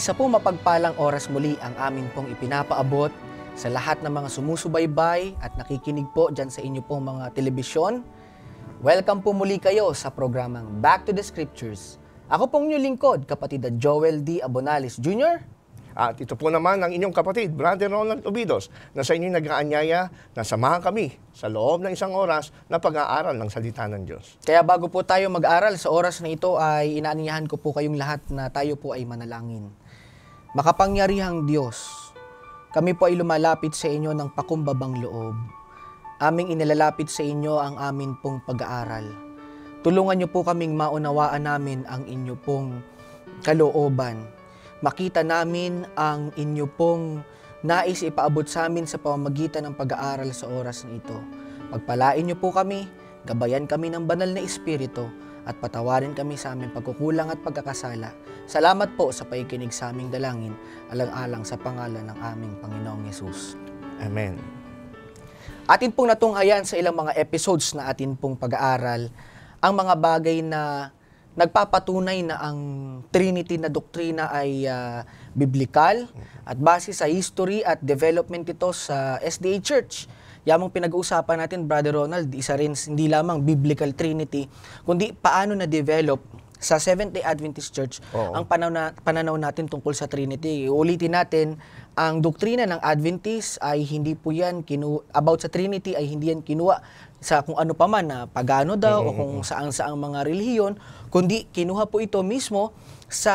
Isa po mapagpalang oras muli ang amin pong ipinapaabot sa lahat ng mga sumusubaybay at nakikinig po dyan sa inyo pong mga telebisyon. Welcome po muli kayo sa programang Back to the Scriptures. Ako pong inyong lingkod, kapatid na Joel D. Abonalis Jr. At ito po naman ang inyong kapatid, Brother Ronald Ubidos, na sa inyo nag-aanyaya na samahan kami sa loob ng isang oras na pag-aaral ng salita ng Diyos. Kaya bago po tayo mag-aral sa oras na ito ay inaanyahan ko po kayong lahat na tayo po ay manalangin. Makapangyarihang Diyos, kami po ay lumalapit sa inyo ng pakumbabang loob. Aming inilalapit sa inyo ang amin pong pag-aaral. Tulungan niyo po kaming maunawaan namin ang inyo pong kalooban. Makita namin ang inyo pong nais ipaabot sa amin sa pamamagitan ng pag-aaral sa oras na ito. Pagpalain niyo po kami, gabayan kami ng banal na Espiritu, at patawarin kami sa aming pagkukulang at pagkakasala. Salamat po sa paikinig sa aming dalangin, alang-alang sa pangalan ng aming Panginoong Yesus. Amen. Atin pong natunghayan sa ilang mga episodes na atin pong pag-aaral ang mga bagay na nagpapatunay na ang Trinity na doktrina ay uh, biblikal at base sa history at development ito sa SDA Church. Yamang pinag-uusapan natin, Brother Ronald, isa rin hindi lamang biblical Trinity, kundi paano na-develop sa Seventh-day Adventist Church Oo. ang pananaw, na, pananaw natin tungkol sa Trinity. Ulitin natin, ang doktrina ng Adventist ay hindi po yan, kinu about sa Trinity ay hindi yan kinuha sa kung ano pa man na pagano daw o kung saan-saang mga relihiyon, kundi kinuha po ito mismo sa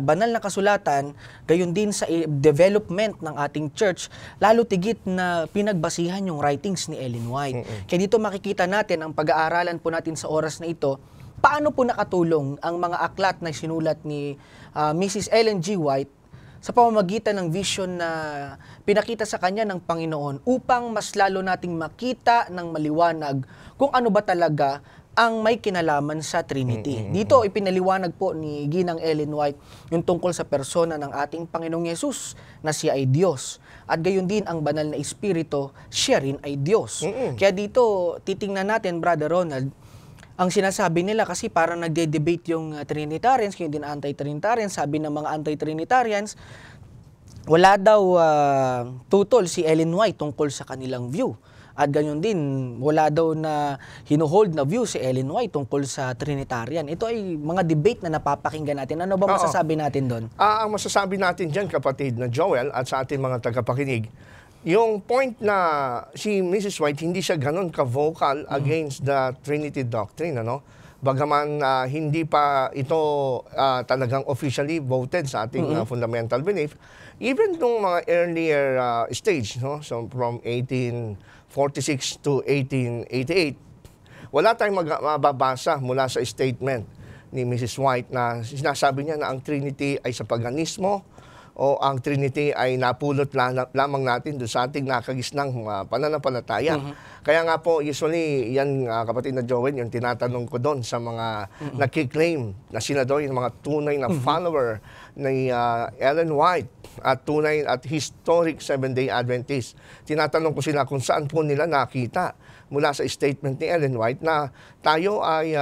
banal na kasulatan, gayon din sa development ng ating church, lalo tigit na pinagbasihan yung writings ni Ellen White. Kaya dito makikita natin ang pag-aaralan po natin sa oras na ito, paano po nakatulong ang mga aklat na sinulat ni ah, Mrs. Ellen G. White sa pamamagitan ng vision na pinakita sa kanya ng Panginoon upang mas lalo nating makita ng maliwanag kung ano ba talaga ang may kinalaman sa Trinity. Dito ipinaliwanag po ni Ginang Ellen White yung tungkol sa persona ng ating Panginoong Yesus na siya ay Diyos. At gayon din ang banal na Espiritu, siya rin ay Diyos. Kaya dito titingnan natin, Brother Ronald, ang sinasabi nila kasi parang nagde-debate yung uh, Trinitarians, yung din anti-Trinitarians, sabi ng mga anti-Trinitarians, wala daw uh, tutol si Ellen White tungkol sa kanilang view. At ganyan din, wala daw na hinuhold na view si Ellen White tungkol sa Trinitarian. Ito ay mga debate na napapakinggan natin. Ano ba Oo. masasabi natin doon? Ah, ang masasabi natin dyan, kapatid na Joel, at sa ating mga tagapakinig, yung point na si Mrs. White, hindi siya ganun ka-vocal against the Trinity doctrine, ano? Bagaman ah, hindi pa ito ah, talagang officially voted sa ating ah, fundamental belief, even nung mga earlier ah, stage, no? so from 1846 to 1888, wala tayong mag- mababasa mula sa statement ni Mrs. White na sinasabi niya na ang Trinity ay sa paganismo o ang Trinity ay napulot la- lamang natin doon sa ating nakagisnang uh, pananampalataya. Kaya nga po, usually, yan uh, kapatid na Joel, yung tinatanong ko doon sa mga nakiklaim na sila doon, yung mga tunay na follower ni uh, Ellen White at tunay at historic Seventh-day Adventist. Tinatanong ko sila kung saan po nila nakita mula sa statement ni Ellen White na tayo ay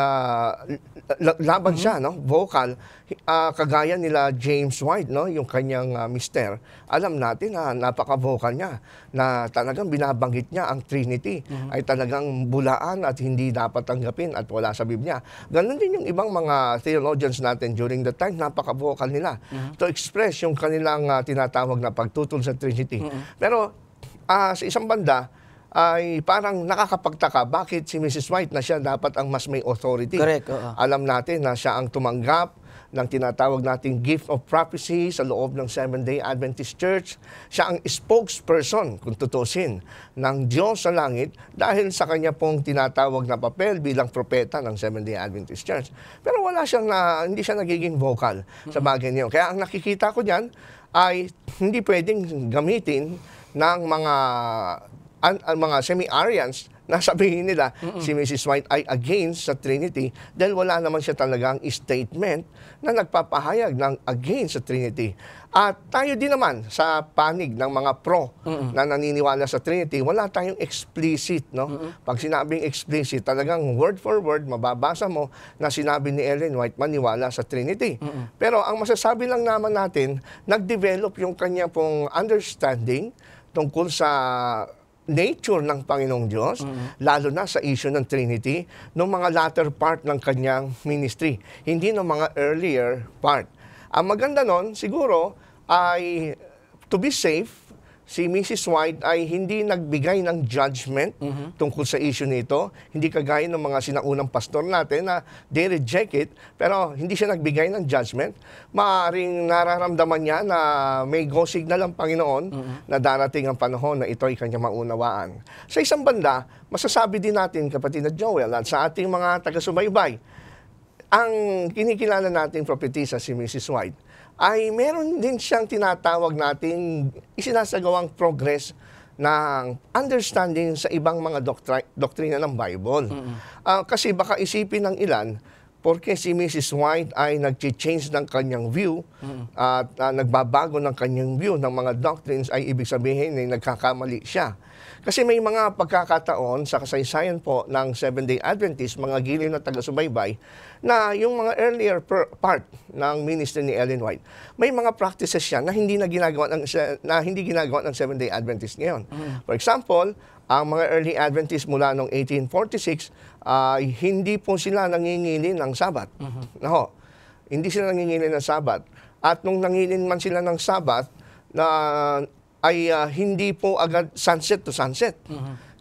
l- laban siya, no? Vocal, ah, kagaya nila James White, no? Yung kanyang ah, mister. Alam natin na napaka-vocal niya na talagang binabanggit niya ang Trinity ay talagang bulaan at hindi dapat tanggapin at wala sa Biblia. Ganon din yung ibang mga theologians natin during the time, napaka-vocal nila to express yung kanilang ah, tinatawag na pagtutol sa Trinity. Pero ah, sa isang banda, ay parang nakakapagtaka bakit si Mrs. White na siya dapat ang mas may authority. Correct, oo. Alam natin na siya ang tumanggap ng tinatawag nating gift of prophecy sa loob ng Seventh-day Adventist Church. Siya ang spokesperson, kung tutusin, ng Diyos sa langit dahil sa kanya pong tinatawag na papel bilang propeta ng Seventh-day Adventist Church. Pero wala siyang na, hindi siya nagiging vocal sa bagay niyo. Kaya ang nakikita ko diyan ay hindi pwedeng gamitin ng mga an, ang mga semi-Aryans nasabihin nila si Mrs. White ay against sa Trinity dahil wala naman siya talagang statement na nagpapahayag ng against sa Trinity. At tayo din naman sa panig ng mga pro na naniniwala sa Trinity, wala tayong explicit, no? Pag sinabing explicit, talagang word for word, mababasa mo na sinabi ni Ellen White maniwala sa Trinity. Pero ang masasabi lang naman natin, nag-develop yung kanya pong understanding tungkol sa nature ng Panginoong Diyos, lalo na sa issue ng Trinity, ng mga latter part ng kanyang ministry, hindi ng mga earlier part. Ang maganda nun, siguro, ay to be safe, si Mrs. White ay hindi nagbigay ng judgment tungkol sa issue nito. Hindi kagaya ng mga sinaunang pastor natin na they reject it, pero hindi siya nagbigay ng judgment. Maaring nararamdaman niya na may go signal ang Panginoon na darating ang panahon na ito ay kanya maunawaan. Sa isang banda, masasabi din natin, kapatid na Joel, at sa ating mga taga-subaybay, ang kinikilala nating propetisa si Mrs. White ay meron din siyang tinatawag nating isinasagawang progress ng understanding sa ibang mga doktri- doktrina ng Bible. Ah, kasi baka isipin ng ilan, porque si Mrs. White ay nag-change ng kanyang view at ah, nagbabago ng kanyang view ng mga doctrines ay ibig sabihin ay nagkakamali siya. Kasi may mga pagkakataon sa kasaysayan po ng Seventh-day Adventist, mga giliw na taga-subaybay, na yung mga earlier part ng ministry ni Ellen White, may mga practices siya na hindi na ginagawa ng na hindi ginagawa ng Seventh-day Adventist ngayon. For example, ang mga early Adventists mula noong 1846 ay hindi po sila nangingili ng Sabat. Naho, hindi sila nangingili ng Sabat. At nung nangingili man sila ng Sabat, na ay ah, hindi po agad sunset to sunset.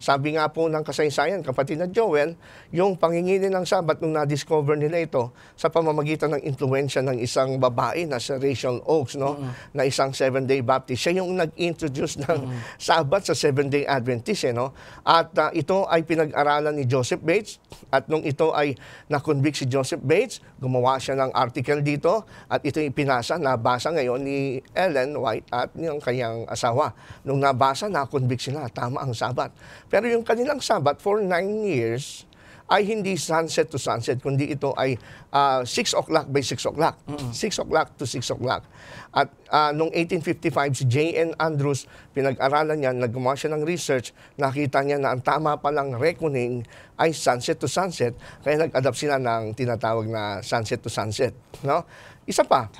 Sabi nga po ng kasaysayan, kapatid na Joel, yung pangingili ng sabat nung na-discover nila ito sa pamamagitan ng influensya ng isang babae na sa Rachel Oakes, no? na isang Seventh-day Baptist. Siya yung nag-introduce ng sabat sa Seventh-day Adventist. Eh, no? At ah, ito ay pinag-aralan ni Joseph Bates. At nung ito ay na-convict si Joseph Bates, gumawa siya ng article dito at ito yung pinasa, nabasa ngayon ni Ellen White at yung kanyang asawa. Nung nabasa, na-convict sila, tama ang sabat. Pero yung kanilang sabat for nine years, ay hindi sunset to sunset, kundi ito ay ah, 6 o'clock by 6 o'clock. 6 o'clock to 6 o'clock. At ah, noong 1855, si J.N. Andrews, pinag-aralan niya, naggumawa siya ng research, nakita niya na ang tama palang reckoning ay sunset to sunset, kaya nag-adapt sila ng tinatawag na sunset to sunset. No? Isa pa,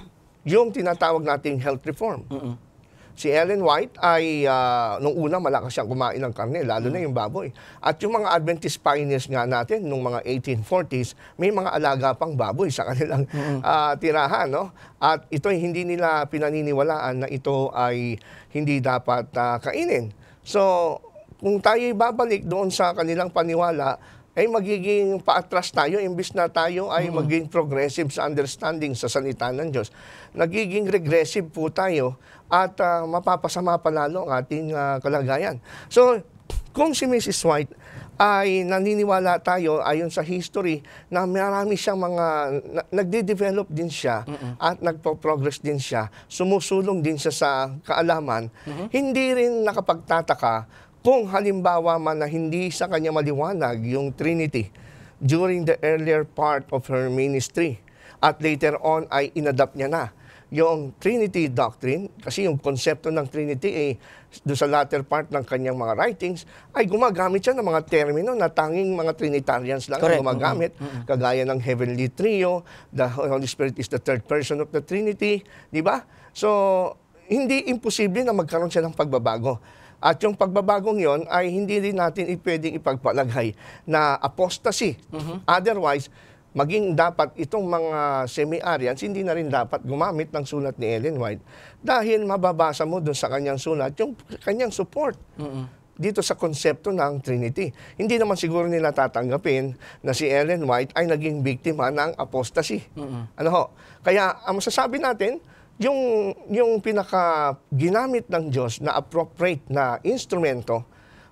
yung tinatawag nating health reform. Si Ellen White ay ah, nung una malakas siyang kumain ng karne, lalo na yung baboy. At yung mga Adventist pioneers nga natin nung mga 1840s, may mga alaga pang baboy sa kanilang ah, tirahan, no? At ito ay hindi nila pinaniniwalaan na ito ay hindi dapat ah, kainin. So, kung tayo babalik doon sa kanilang paniwala, ay magiging paatras tayo imbis na tayo ay maging progressive sa understanding sa salita ng Diyos. Nagiging regressive po tayo at ah, mapapasama pa lalo ang ating ah, kalagayan. So, kung si Mrs. White ay naniniwala tayo ayon sa history na marami siyang mga na, nagde-develop din siya at nagpo-progress din siya, sumusulong din siya sa kaalaman, hindi rin nakapagtataka kung halimbawa man na hindi sa kanya maliwanag yung Trinity during the earlier part of her ministry at later on ay inadapt niya na yung Trinity doctrine kasi yung konsepto ng Trinity eh do sa latter part ng kanyang mga writings ay gumagamit siya ng mga termino na tanging mga Trinitarians lang ang Correct. gumagamit. Kagaya ng heavenly trio the Holy Spirit is the third person of the Trinity di ba? So hindi imposible na magkaroon siya ng pagbabago. At yung pagbabagong yon ay hindi rin natin pwedeng ipagpalagay na apostasy. Otherwise, maging dapat itong mga semi-Arians, hindi na rin dapat gumamit ng sulat ni Ellen White dahil mababasa mo doon sa kanyang sulat yung kanyang support dito sa konsepto ng Trinity. Hindi naman siguro nila tatanggapin na si Ellen White ay naging biktima ng apostasy. Ano ho? Kaya ang masasabi natin, yung yung pinaka ginamit ng Diyos na appropriate na instrumento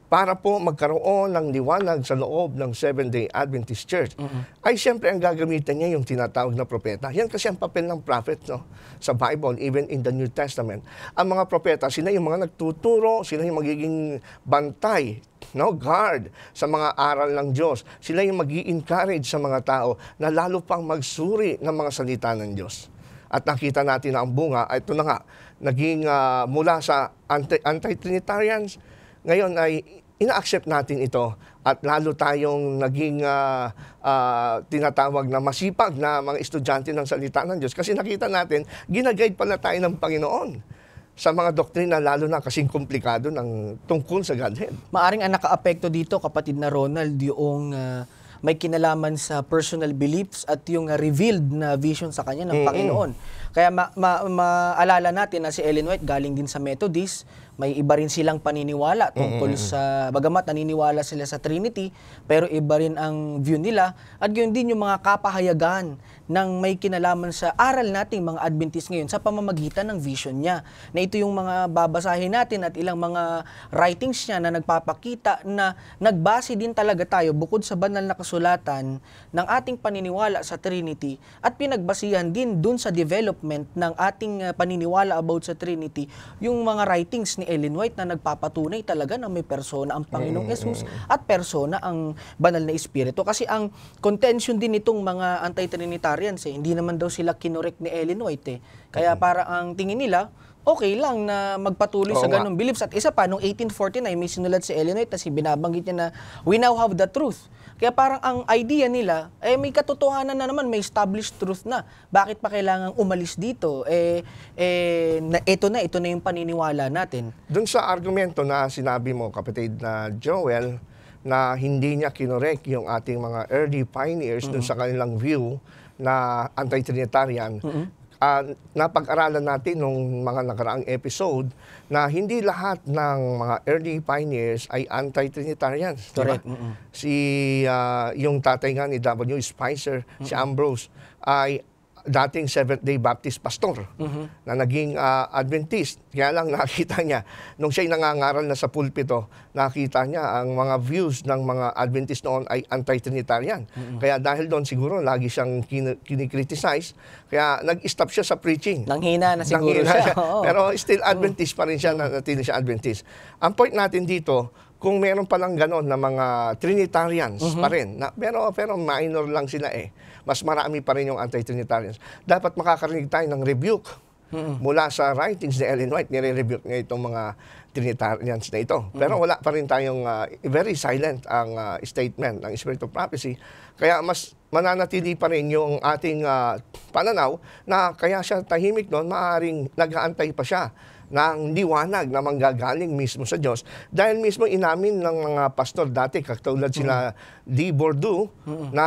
para po magkaroon ng liwanag sa loob ng Seventh-day Adventist Church, ay siyempre ang gagamitan niya yung tinatawag na propeta. Yan kasi ang papel ng prophet no? sa Bible, even in the New Testament. Ang mga propeta, sila yung mga nagtuturo, sila yung magiging bantay, no guard sa mga aral ng Diyos. Sila yung mag encourage sa mga tao na lalo pang magsuri ng mga salita ng Diyos. At nakita natin na ang bunga, ito na nga, naging ah, mula sa anti- anti-Trinitarians, ngayon ay ina-accept natin ito at lalo tayong naging ah, ah, tinatawag na masipag na mga estudyante ng salita ng Diyos kasi nakita natin, ginaguide pala tayo ng Panginoon sa mga doktrina lalo na kasing komplikado ng tungkol sa Godhead. Maaring ang nakaapekto dito, kapatid na Ronald, yung ah, may kinalaman sa personal beliefs at yung ah, revealed na vision sa kanya ng Panginoon. Kaya ma- ma- maalala natin na si Ellen White galing din sa Methodist, may iba rin silang paniniwala tungkol sa, bagamat naniniwala sila sa Trinity, pero iba rin ang view nila, at yun din yung mga kapahayagan ng may kinalaman sa aral nating mga Adventist ngayon sa pamamagitan ng vision niya. Na ito yung mga babasahin natin at ilang mga writings niya na nagpapakita na nagbase din talaga tayo bukod sa banal na kasulatan ng ating paniniwala sa Trinity at pinagbasihan din dun sa development ng ating uh, paniniwala about sa Trinity yung mga writings ni Ellen White na nagpapatunay talaga na may persona ang Panginoong Yesus at persona ang banal na Espiritu. Kasi ang contention din nitong mga anti-Trinitarians, eh, hindi naman daw sila kinorek ni Ellen White. Eh. Kaya para ang tingin nila, okay lang na magpatuloy Oo sa nga. ganong beliefs. At isa pa, noong 1849, may sinulat si Ellen White na si binabanggit niya na we now have the truth. Kaya parang ang idea nila, eh may katotohanan na naman, may established truth na. Bakit pa kailangang umalis dito? Eh, eh na, ito na, ito na yung paniniwala natin. Doon sa argumento na sinabi mo, kapatid na Joel, na hindi niya kinorek yung ating mga early pioneers dun sa kanilang view na anti-Trinitarian, ah, napag-aralan natin nung mga nakaraang episode na hindi lahat ng mga early pioneers ay ba? Correct, mm-mm. Si, ah, yung tatay nga ni W. Spicer, si Ambrose, ay dating Seventh-day Baptist pastor na naging ah, Adventist. Kaya lang nakita niya, nung siya'y nangangaral na sa pulpito, nakita niya ang mga views ng mga Adventist noon ay anti-Trinitarian. Kaya dahil doon siguro lagi siyang kin- kinikriticize, kaya nag-stop siya sa preaching. Nanghina na siguro Nanghina siya. Oo. Pero still Adventist pa rin siya, natili siya Adventist. Ang point natin dito, kung meron palang ganon na mga Trinitarians Mhm. pa rin, na, pero, pero minor lang sila eh, mas marami pa rin yung anti-Trinitarians. Dapat makakarinig tayo ng rebuke mula sa writings ni Ellen White, nire-rebuke niya itong mga Trinitarians na ito. Pero wala pa rin tayong ah, very silent ang ah, statement ng Spirit of Prophecy. Kaya mas mananatili pa rin yung ating ah, pananaw na kaya siya tahimik noon, maaaring nag-aantay pa siya ng liwanag na manggagaling mismo sa Diyos. Dahil mismo inamin ng mga pastor dati, katulad sila Di Bordeaux, na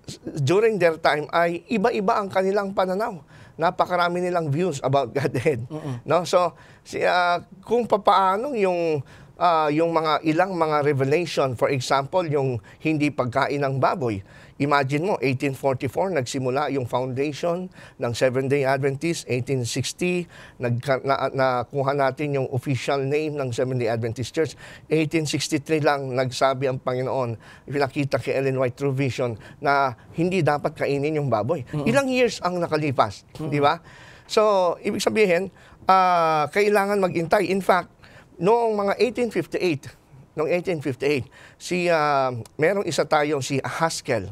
s- during their time ay iba-iba ang kanilang pananaw. Napakarami nilang views about Godhead. No? So, si, ah, kung papaano yung ah, yung mga ilang mga revelation, for example, yung hindi pagkain ng baboy. Imagine mo, 1844, nagsimula yung foundation ng Seventh-day Adventist, 1860, nagka, na, nakuha natin yung official name ng Seventh-day Adventist Church. 1863 lang nagsabi ang Panginoon, pinakita kay Ellen White through vision na hindi dapat kainin yung baboy. Ilang years ang nakalipas, di ba? So, ibig sabihin, ah, kailangan maghintay. In fact, noong mga 1858, noong 1858, si ah, merong isa tayong si Haskell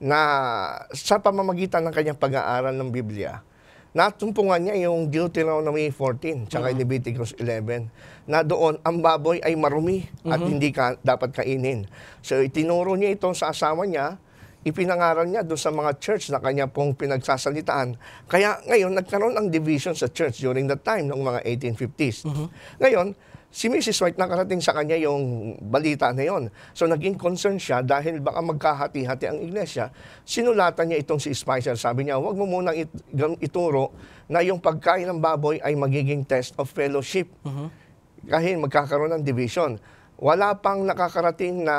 na sa pamamagitan ng kanyang pag-aaral ng Biblia, natumpungan niya yung Deuteronomy 14 tsaka Leviticus 11 na doon ang baboy ay marumi at hindi ka dapat kainin. So itinuro niya ito sa asawa niya, ipinangaral niya doon sa mga church na kanya pong pinagsasalitaan. Kaya ngayon, nagkaroon ang division sa church during that time, noong mga 1850s. Ngayon, si Mrs. White nakarating sa kanya yung balita na yon. So naging concern siya dahil baka magkahati-hati ang iglesia. Sinulatan niya itong si Spicer. Sabi niya, huwag mo munang it- ituro na yung pagkain ng baboy ay magiging test of fellowship. Kahit magkakaroon ng division. Wala pang nakakarating na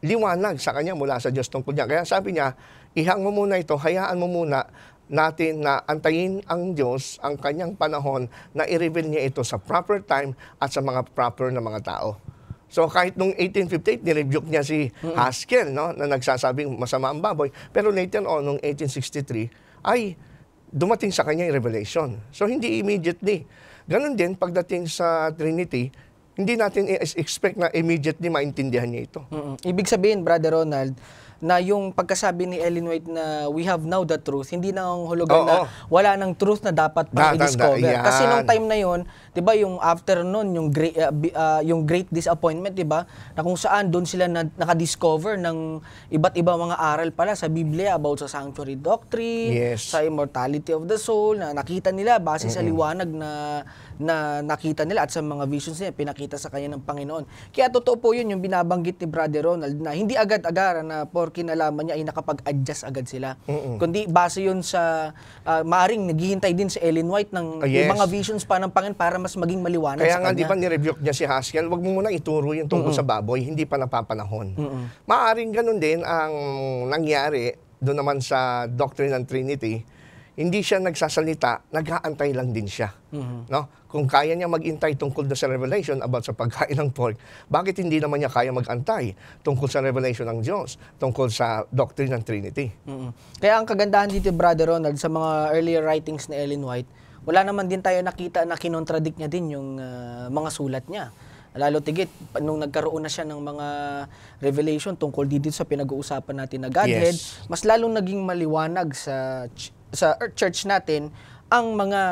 liwanag sa kanya mula sa Diyos tungkol niya. Kaya sabi niya, ihang mo muna ito, hayaan mo muna natin na antayin ang Diyos ang kanyang panahon na i-reveal niya ito sa proper time at sa mga proper na mga tao. So kahit nung 1858, nirebuke niya si Haskell, no, na nagsasabing masama ang baboy. Pero later on, nung 1863, ay dumating sa kanya yung revelation. So hindi immediately. Ganon din pagdating sa Trinity, hindi natin i- expect na immediately maintindihan niya ito. Mm-mm. Ibig sabihin, Brother Ronald, na yung pagkasabi ni Ellen White na we have now the truth, hindi na ang hulugan Oo. na wala ng truth na dapat Da- pang i-discover. Kasi nung time na yon, 'di ba, yung after nun, yung great uh, uh, yung great disappointment, 'di ba? Na kung saan doon sila na, nakadiscover ng iba't ibang mga aral pala sa Biblia about sa sanctuary doctrine, Yes. sa immortality of the soul, na nakita nila base sa liwanag na na nakita nila at sa mga visions nila pinakita sa kanya ng Panginoon. Kaya totoo po 'yun yung binabanggit ni Brother Ronald na hindi agad-agara na porke nalaman niya ay nakapag-adjust agad sila. Kundi base 'yun sa uh, maaring naghihintay din si Ellen White ng Ah, yes. mga visions pa ng Panginoon para mas maging maliwanag Kaya sa nga, di ba, kanya. nirebuke niya si Haskell, wag mo muna ituro yung tungkol sa baboy, hindi pa napapanahon. Maaring ganun din ang nangyari doon naman sa Doctrine and Trinity, hindi siya nagsasalita, nag-aantay lang din siya. No? Kung kaya niya mag-intay tungkol sa revelation about sa pagkain ng pork, bakit hindi naman niya kaya mag-antay tungkol sa revelation ng Diyos, tungkol sa Doctrine and Trinity? Mm-mm. Kaya ang kagandahan dito, Brother Ronald, sa mga earlier writings ni Ellen White, wala naman din tayo nakita na kinontradict niya din yung ah, mga sulat niya. Lalo tigit, nung nagkaroon na siya ng mga revelation tungkol dito sa pinag-uusapan natin na Godhead, Yes. mas lalong naging maliwanag sa sa church natin ang mga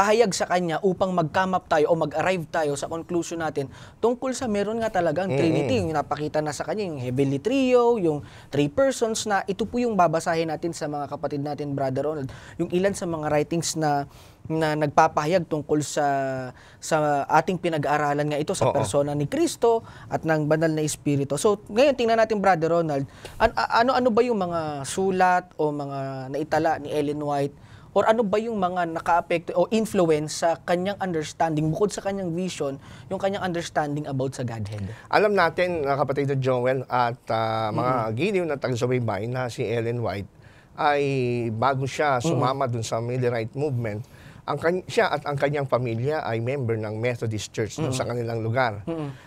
pahayag sa kanya upang mag-come up tayo o mag-arrive tayo sa conclusion natin tungkol sa meron nga talagang Trinity. Yung napakita na sa kanya, yung Heavenly Trio, yung Three Persons na ito po yung babasahin natin sa mga kapatid natin, Brother Ronald. Yung ilan sa mga writings na na nagpapahayag tungkol sa sa ating pinag-aaralan nga ito sa Oo. persona ni Kristo at ng banal na espiritu. So, ngayon tingnan natin Brother Ronald, an- ano-ano ba yung mga sulat o mga naitala ni Ellen White or ano ba yung mga naka-apekto o influence sa kanyang understanding bukod sa kanyang vision, yung kanyang understanding about sa Godhead? Alam natin, na kapatid na Joel at ah, mga giliw na taga-subaybay na si Ellen White ay bago siya sumama dun sa Millerite movement, ang kan- siya at ang kanyang pamilya ay member ng Methodist Church dun sa kanilang lugar.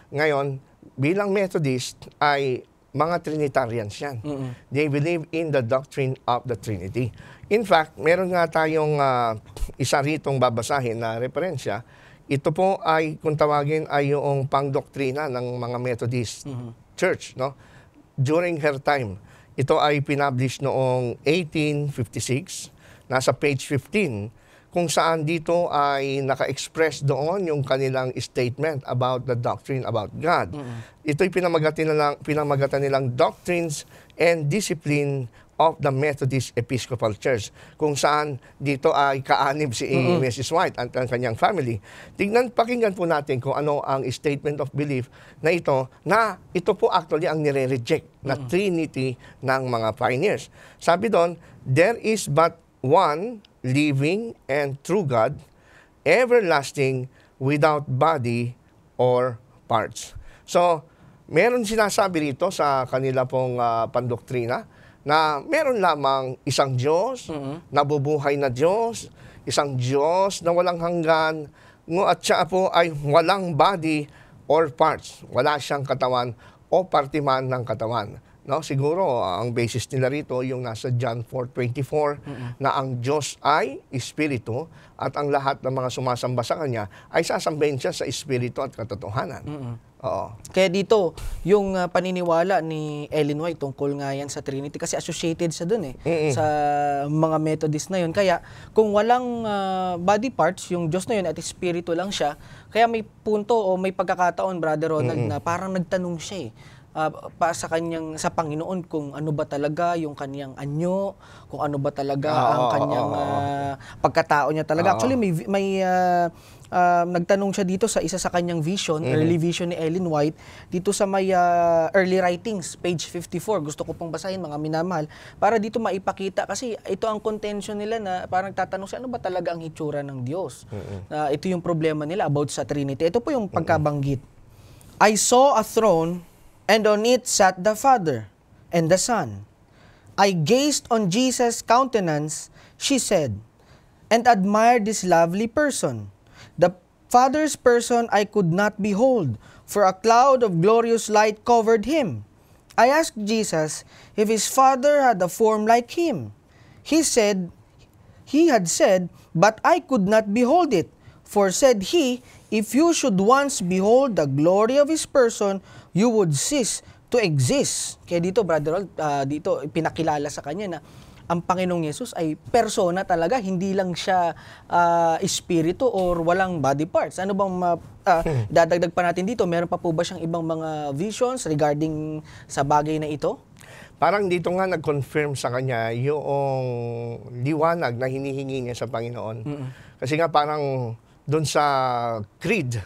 Ngayon, bilang Methodist ay mga Trinitarians yan. They believe in the doctrine of the Trinity. In fact, meron nga tayong ah, isa ritong babasahin na referensya. Ito po ay, kung tawagin, ay yung pangdoktrina ng mga Methodist Church. No? During her time, ito ay pinpublish noong 1856, nasa page 15, kung saan dito ay naka-express doon yung kanilang statement about the doctrine about God. Ito'y pinamagatan nilang, pinamagatan nilang doctrines and discipline of the Methodist Episcopal Church kung saan dito ay kaanib si Mrs. White at ang kanyang family. Tingnan, pakinggan po natin kung ano ang statement of belief na ito na ito po actually ang nire-reject na Trinity ng mga pioneers. Sabi doon, there is but one living and true God, everlasting, without body or parts. So, meron sinasabi rito sa kanila pong ah, pandoktrina na meron lamang isang Diyos, nabubuhay na Diyos, isang Diyos na walang hanggan, ngo at siya po ay walang body or parts. Wala siyang katawan o parte man ng katawan. No, siguro ang basis nila rito yung nasa John 4:24 na ang Diyos ay espiritu at ang lahat ng mga sumasamba sa kanya ay sasambahin siya sa espiritu at katotohanan. Oo. Kaya dito, yung uh, paniniwala ni Ellen White tungkol nga yan sa Trinity kasi associated sa dun eh, sa mga Methodist na yun. Kaya kung walang uh, body parts, yung Diyos na yun at espiritu lang siya, kaya may punto o may pagkakataon, Brother Ronald, na parang nagtanong siya eh ah, pa sa kanyang sa Panginoon kung ano ba talaga yung kanyang anyo, kung ano ba talaga Oo, ang kanyang oo, oo. ah, pagkatao niya talaga. Oo. Actually may may ah, ah, nagtanong siya dito sa isa sa kanyang vision, early vision ni Ellen White dito sa may ah, early writings, page 54. Gusto ko pong basahin mga minamahal para dito maipakita kasi ito ang contention nila na parang tatanong siya ano ba talaga ang hitsura ng Diyos. Ah, ito yung problema nila about sa Trinity. Ito po yung pagkabanggit. I saw a throne, and on it sat the Father and the Son. I gazed on Jesus' countenance, she said, and admired this lovely person. The Father's person I could not behold, for a cloud of glorious light covered him. I asked Jesus if his father had a form like him. He said, He had said, But I could not behold it. For said he, If you should once behold the glory of his person, you would cease to exist. Kaya dito, Brother Rod, ah, dito pinakilala sa kanya na ang Panginoong Yesus ay persona talaga, hindi lang siya ah, espiritu or walang body parts. Ano bang ma- ah, dadagdag pa natin dito? Meron pa po ba siyang ibang mga visions regarding sa bagay na ito? Parang dito nga nag-confirm sa kanya yung liwanag na hinihingi niya sa Panginoon. Kasi nga parang doon sa creed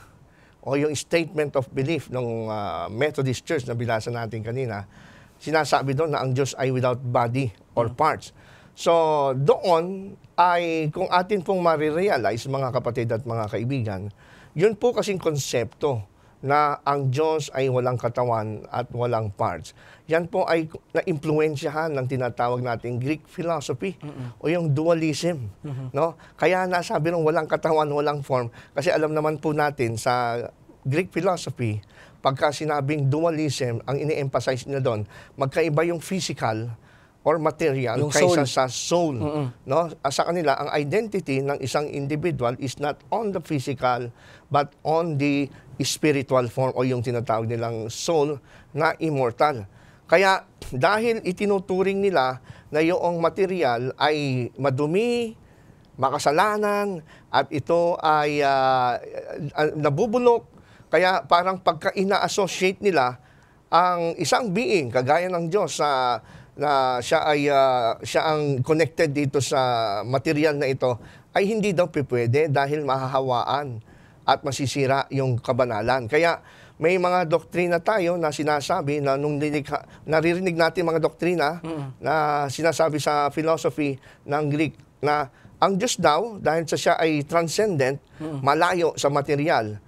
o yung statement of belief ng Methodist Church na binasa natin kanina, sinasabi doon na ang Diyos ay without body or parts. So, doon ay kung atin pong marirealize, mga kapatid at mga kaibigan, yun po kasing konsepto na ang Diyos ay walang katawan at walang parts. Yan po ay na-impluensyahan ng tinatawag nating Greek philosophy o yung dualism. No? Kaya nasabi ng walang katawan, walang form. Kasi alam naman po natin sa Greek philosophy, pagka sinabing dualism, ang ini-emphasize nila doon, magkaiba yung physical or material Yung kaysa soul. sa soul. No? Ah, Sa kanila, ang identity ng isang individual is not on the physical but on the spiritual form o yung tinatawag nilang soul na immortal. Kaya dahil itinuturing nila na yung material ay madumi, makasalanan, at ito ay ah, nabubulok, kaya parang pagka ina-associate nila ang isang being kagaya ng Diyos sa na siya ay ah, siya ang connected dito sa material na ito ay hindi daw pwede dahil mahahawaan at masisira yung kabanalan. Kaya may mga doktrina tayo na sinasabi na nung nilikha, naririnig natin mga doktrina na sinasabi sa philosophy ng Greek na ang Diyos daw, dahil sa siya ay transcendent, malayo sa material,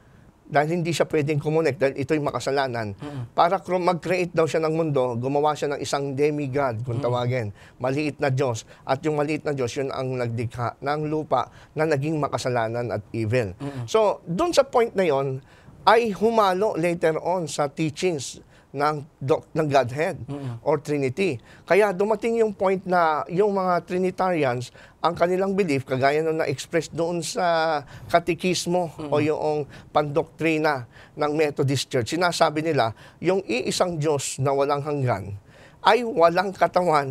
dahil hindi siya pwedeng kumonek dahil ito'y makasalanan. Para kro- mag-create daw siya ng mundo, gumawa siya ng isang demigod, kung tawagin, maliit na Diyos. At yung maliit na Diyos, yun ang nagdikha ng lupa na naging makasalanan at evil. So, doon sa point na yon ay humalo later on sa teachings ng doc, ng Godhead or Trinity. Kaya dumating yung point na yung mga Trinitarians, ang kanilang belief, kagaya nung na-express doon sa katikismo o yung pandoktrina ng Methodist Church, sinasabi nila, yung iisang Diyos na walang hanggan ay walang katawan,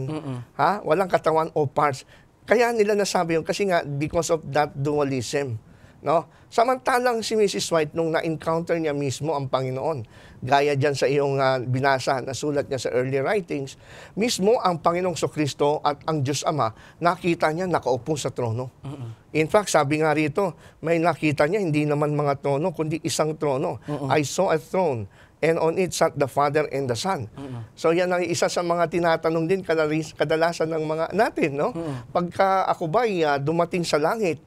ha? Walang katawan o parts. Kaya nila nasabi yun kasi nga because of that dualism. No? Samantalang si Mrs. White, nung na-encounter niya mismo ang Panginoon, gaya dyan sa iyong ah, binasa na sulat niya sa early writings, mismo ang Panginoong Kristo at ang Diyos Ama, nakita niya nakaupo sa trono. In fact, sabi nga rito, may nakita niya hindi naman mga trono, kundi isang trono. I saw a throne and on it sat the Father and the Son. So yan ang isa sa mga tinatanong din kadalis- kadalasan ng mga natin, no? Pagka ako ba dumating sa langit,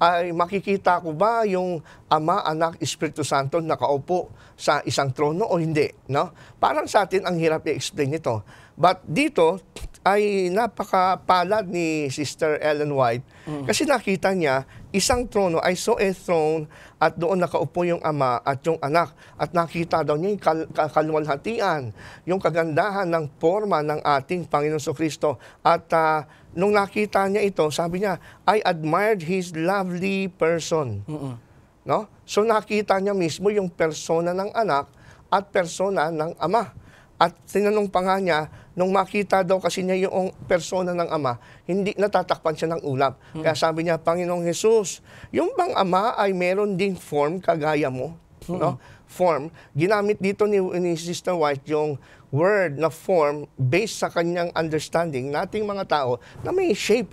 ay makikita ko ba yung Ama, Anak, Espiritu Santo nakaupo sa isang trono o hindi, no? Parang sa atin ang hirap i-explain ito. But dito ay napakapalad ni Sister Ellen White kasi nakita niya isang trono ay so a throne at doon nakaupo yung ama at yung anak at nakita daw niya yung kal- ka- kaluwalhatian, yung kagandahan ng forma ng ating Panginoon So Kristo at ah, nung nakita niya ito, sabi niya, I admired his lovely person. No? So nakita niya mismo yung persona ng anak at persona ng ama. At tinanong pa nga niya, nung makita daw kasi niya yung persona ng ama, hindi natatakpan siya ng ulap. Kaya sabi niya, Panginoong Jesus, yung bang ama ay meron ding form kagaya mo? No? Form. Ginamit dito ni, ni Sister White yung word na form based sa kanyang understanding nating mga tao na may shape.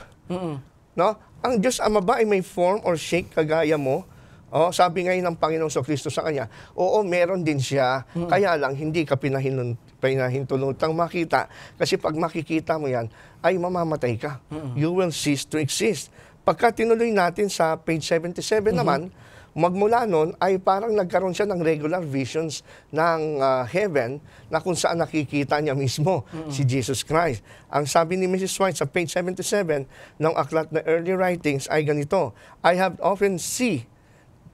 No? Ang Diyos Ama ba ay may form or shape kagaya mo? Oh, sabi ngayon ng Panginoong So Kristo sa kanya, oo, meron din siya, kaya lang hindi ka pinahinun, pinahintulutang makita. Kasi pag makikita mo yan, ay mamamatay ka. You will cease to exist. Pagka tinuloy natin sa page 77 naman, magmula nun ay parang nagkaroon siya ng regular visions ng ah, heaven na kung saan nakikita niya mismo si Jesus Christ. Ang sabi ni Mrs. White sa page 77 ng aklat na early writings ay ganito, I have often see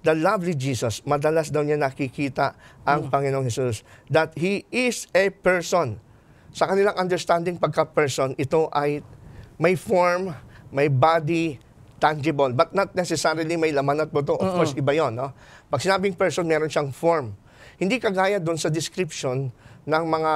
the lovely Jesus, madalas daw niya nakikita ang Panginoong Jesus, that He is a person. Sa kanilang understanding pagka-person, ito ay may form, may body, tangible, but not necessarily may laman at buto. Of course, iba yon. No? Pag sinabing person, meron siyang form. Hindi kagaya doon sa description ng mga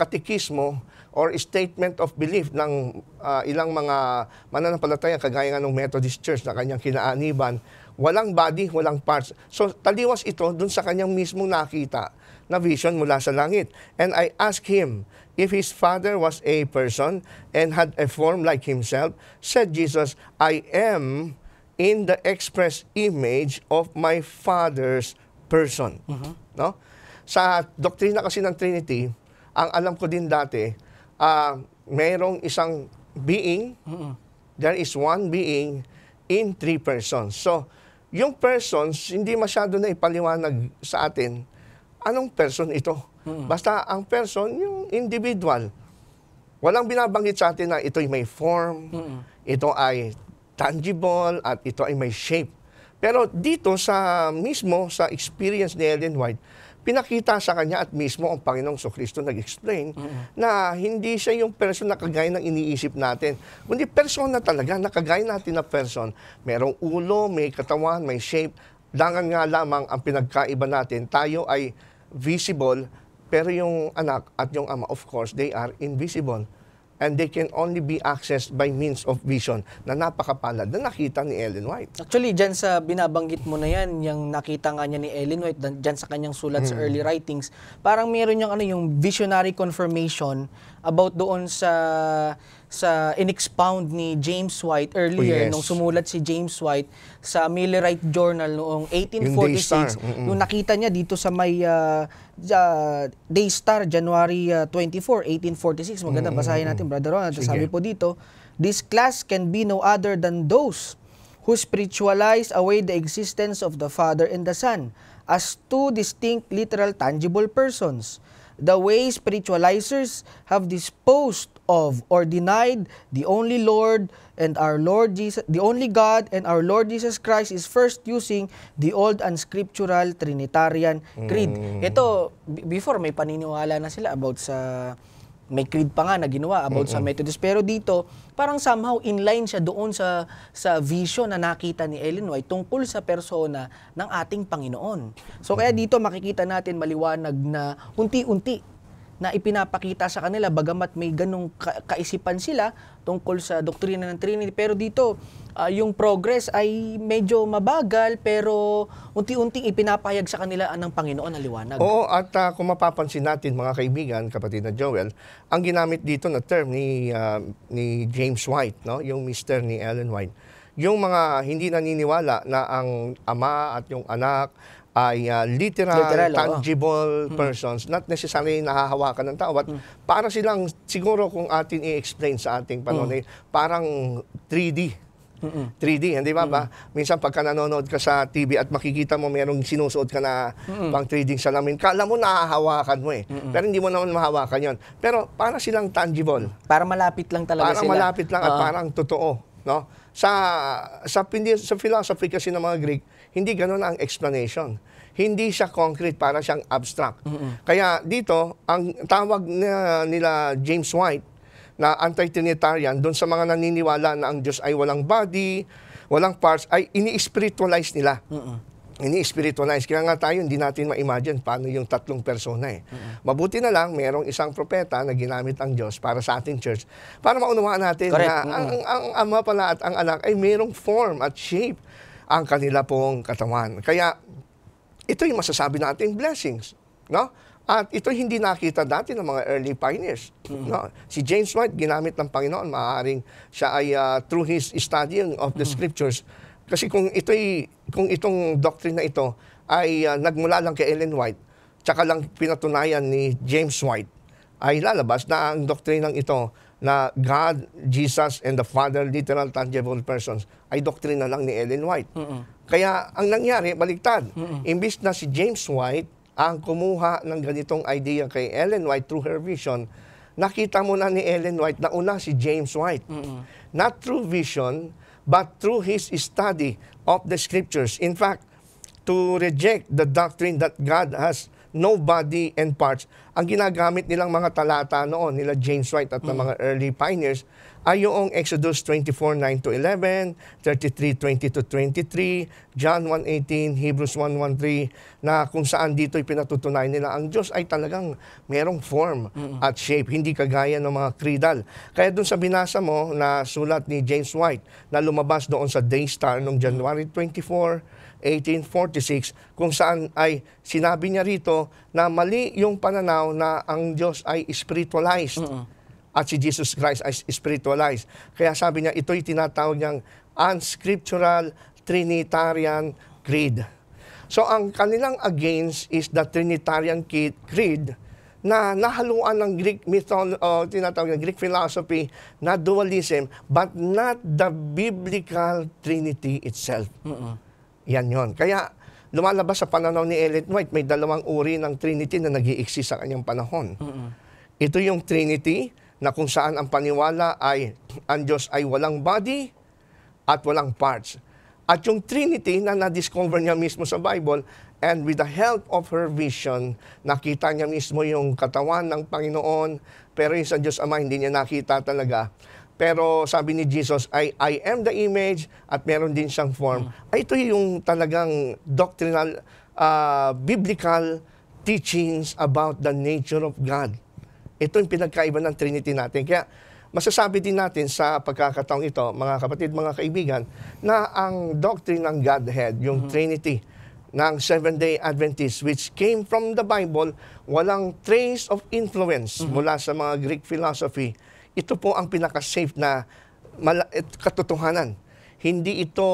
katikismo or statement of belief ng ah, ilang mga mananampalataya kagaya ng Methodist Church na kanyang kinaaniban, walang body, walang parts. So taliwas ito dun sa kanyang mismong nakita na vision mula sa langit. And I asked him if his father was a person and had a form like himself. Said Jesus, I am in the express image of my father's person. No? Sa doktrina kasi ng Trinity, ang alam ko din dati, ah mayroong isang being, there is one being in three persons. So, yung persons, hindi masyado na ipaliwanag sa atin, anong person ito? Basta ang person, yung individual. Walang binabanggit sa atin na ito'y may form, ito ay tangible, at ito ay may shape. Pero dito sa mismo, sa experience ni Ellen White, pinakita sa kanya at mismo ang Panginoong Kristo nag-explain na hindi siya yung person na kagaya ng iniisip natin. Kundi talaga, na kagaya natin na person. Merong ulo, may katawan, may shape. Dangan nga lamang ang pinagkaiba natin. Tayo ay visible, pero yung anak at yung ama, of course, they are invisible. And they can only be accessed by means of vision na napakapalad na nakita ni Ellen White. Actually, dyan sa binabanggit mo na yan, yung nakita nga niya ni Ellen White, dyan sa kanyang sulat sa early writings, parang meron yung, ano, yung visionary confirmation about doon sa sa in-expound ni James White earlier Oh, yes. nung sumulat si James White sa Millerite Journal noong Daystar, 1846 mm-mm. nung nakita niya dito sa may uh, uh, Daystar January uh, 24 1846 maganda basahin natin brother Ron Sige. sabi po dito this class can be no other than those who spiritualize away the existence of the Father and the Son as two distinct, literal, tangible persons. The way spiritualizers have disposed of or denied the only Lord and our Lord Jesus, the only God and our Lord Jesus Christ is first using the old unscriptural Trinitarian creed. Ito, b- before may paniniwala na sila about sa may creed pa nga na ginawa about sa Methodist. Pero dito, parang somehow inline siya doon sa sa vision na nakita ni Ellen White tungkol sa persona ng ating Panginoon. So kaya dito makikita natin maliwanag na unti-unti na ipinapakita sa kanila bagamat may ganong ka- kaisipan sila tungkol sa doktrina ng Trinity. Pero dito, ah, yung progress ay medyo mabagal pero unti-unting ipinapahayag sa kanila ng Panginoon na liwanag. Oo, at ah, kung mapapansin natin mga kaibigan, kapatid na Joel, ang ginamit dito na term ni ah, ni James White, no, yung mister ni Ellen White, yung mga hindi naniniwala na ang ama at yung anak ay ah, literal, Literal, tangible persons, not necessarily nahahawakan ng tao, but para silang, siguro kung atin i-explain sa ating panahon, eh, parang 3D. 3D, hindi ba ba? Minsan pagka nanonood ka sa TV at makikita mo merong sinusuot ka na pang 3D salamin, kala mo nahahawakan mo eh. Pero hindi mo naman mahawakan yon. Pero para silang tangible. Para malapit lang talaga Parang sila. malapit lang at Oo. parang totoo, no? Sa sa sa philosophy kasi ng mga Greek, hindi ganoon ang explanation. Hindi siya concrete, para siyang abstract. Kaya dito, ang tawag na, nila James White na anti-Trinitarian doon sa mga naniniwala na ang Diyos ay walang body, walang parts, ay ini-spiritualize nila. Ini-spiritualize. Kaya nga tayo, hindi natin ma-imagine paano yung tatlong persona eh. Mabuti na lang, merong isang propeta na ginamit ang Diyos para sa ating church para maunawaan natin Correct. na ang, ang ama pala at ang anak ay merong form at shape ang kanila pong katawan. Kaya ito yung masasabi nating blessings. No? At ito hindi nakita dati ng mga early pioneers. No? Si James White, ginamit ng Panginoon, maaaring siya ay ah, through his studying of the scriptures. Kasi kung ito'y, kung itong doctrine na ito ay ah, nagmula lang kay Ellen White, tsaka lang pinatunayan ni James White, ay lalabas na ang doktrinang ito na God, Jesus, and the Father, literal tangible persons, ay doktrina lang ni Ellen White. Kaya ang nangyari, baliktad. Imbis na si James White ang kumuha ng ganitong idea kay Ellen White through her vision, nakita mo na ni Ellen White na una si James White. Not through vision, but through his study of the scriptures. In fact, to reject the doctrine that God has no body and parts, ang ginagamit nilang mga talata noon, nila James White at ng mga early pioneers, ay yung Exodus 24, 9 to 11, 33, 20 to 23, John 1.18, Hebrews 1.13, na kung saan dito pinatutunayan nila ang Diyos ay talagang merong form at shape, hindi kagaya ng mga creedal. Kaya dun sa binasa mo na sulat ni James White na lumabas doon sa Daystar noong January 24, 1846 kung saan ay sinabi niya rito na mali yung pananaw na ang Diyos ay spiritualized at si Jesus Christ ay spiritualized. Kaya sabi niya ito'y tinatawag niyang unscriptural Trinitarian Creed. So ang kanilang against is the Trinitarian Creed na nahaluan ng Greek mythology, uh, tinatawag ng Greek philosophy na dualism but not the biblical Trinity itself. Yan yon. Kaya lumalabas sa pananaw ni Ellen White, may dalawang uri ng Trinity na nag exist sa kanyang panahon. Ito yung Trinity na kung saan ang paniwala ay ang Diyos ay walang body at walang parts. At yung Trinity na na-discover niya mismo sa Bible and with the help of her vision, nakita niya mismo yung katawan ng Panginoon pero yung sa Diyos Ama hindi niya nakita talaga. Pero sabi ni Jesus ay I am the image at meron din siyang form. Ay ito yung talagang doctrinal uh, biblical teachings about the nature of God. Ito yung pinagkaiba ng Trinity natin. Kaya masasabi din natin sa pagkakataong ito, mga kapatid, mga kaibigan, na ang doctrine ng Godhead, yung mm-hmm. Trinity ng Seventh-day Adventist, which came from the Bible, walang trace of influence mm-hmm. mula sa mga Greek philosophy, ito po ang pinaka-safe na katotohanan. Hindi ito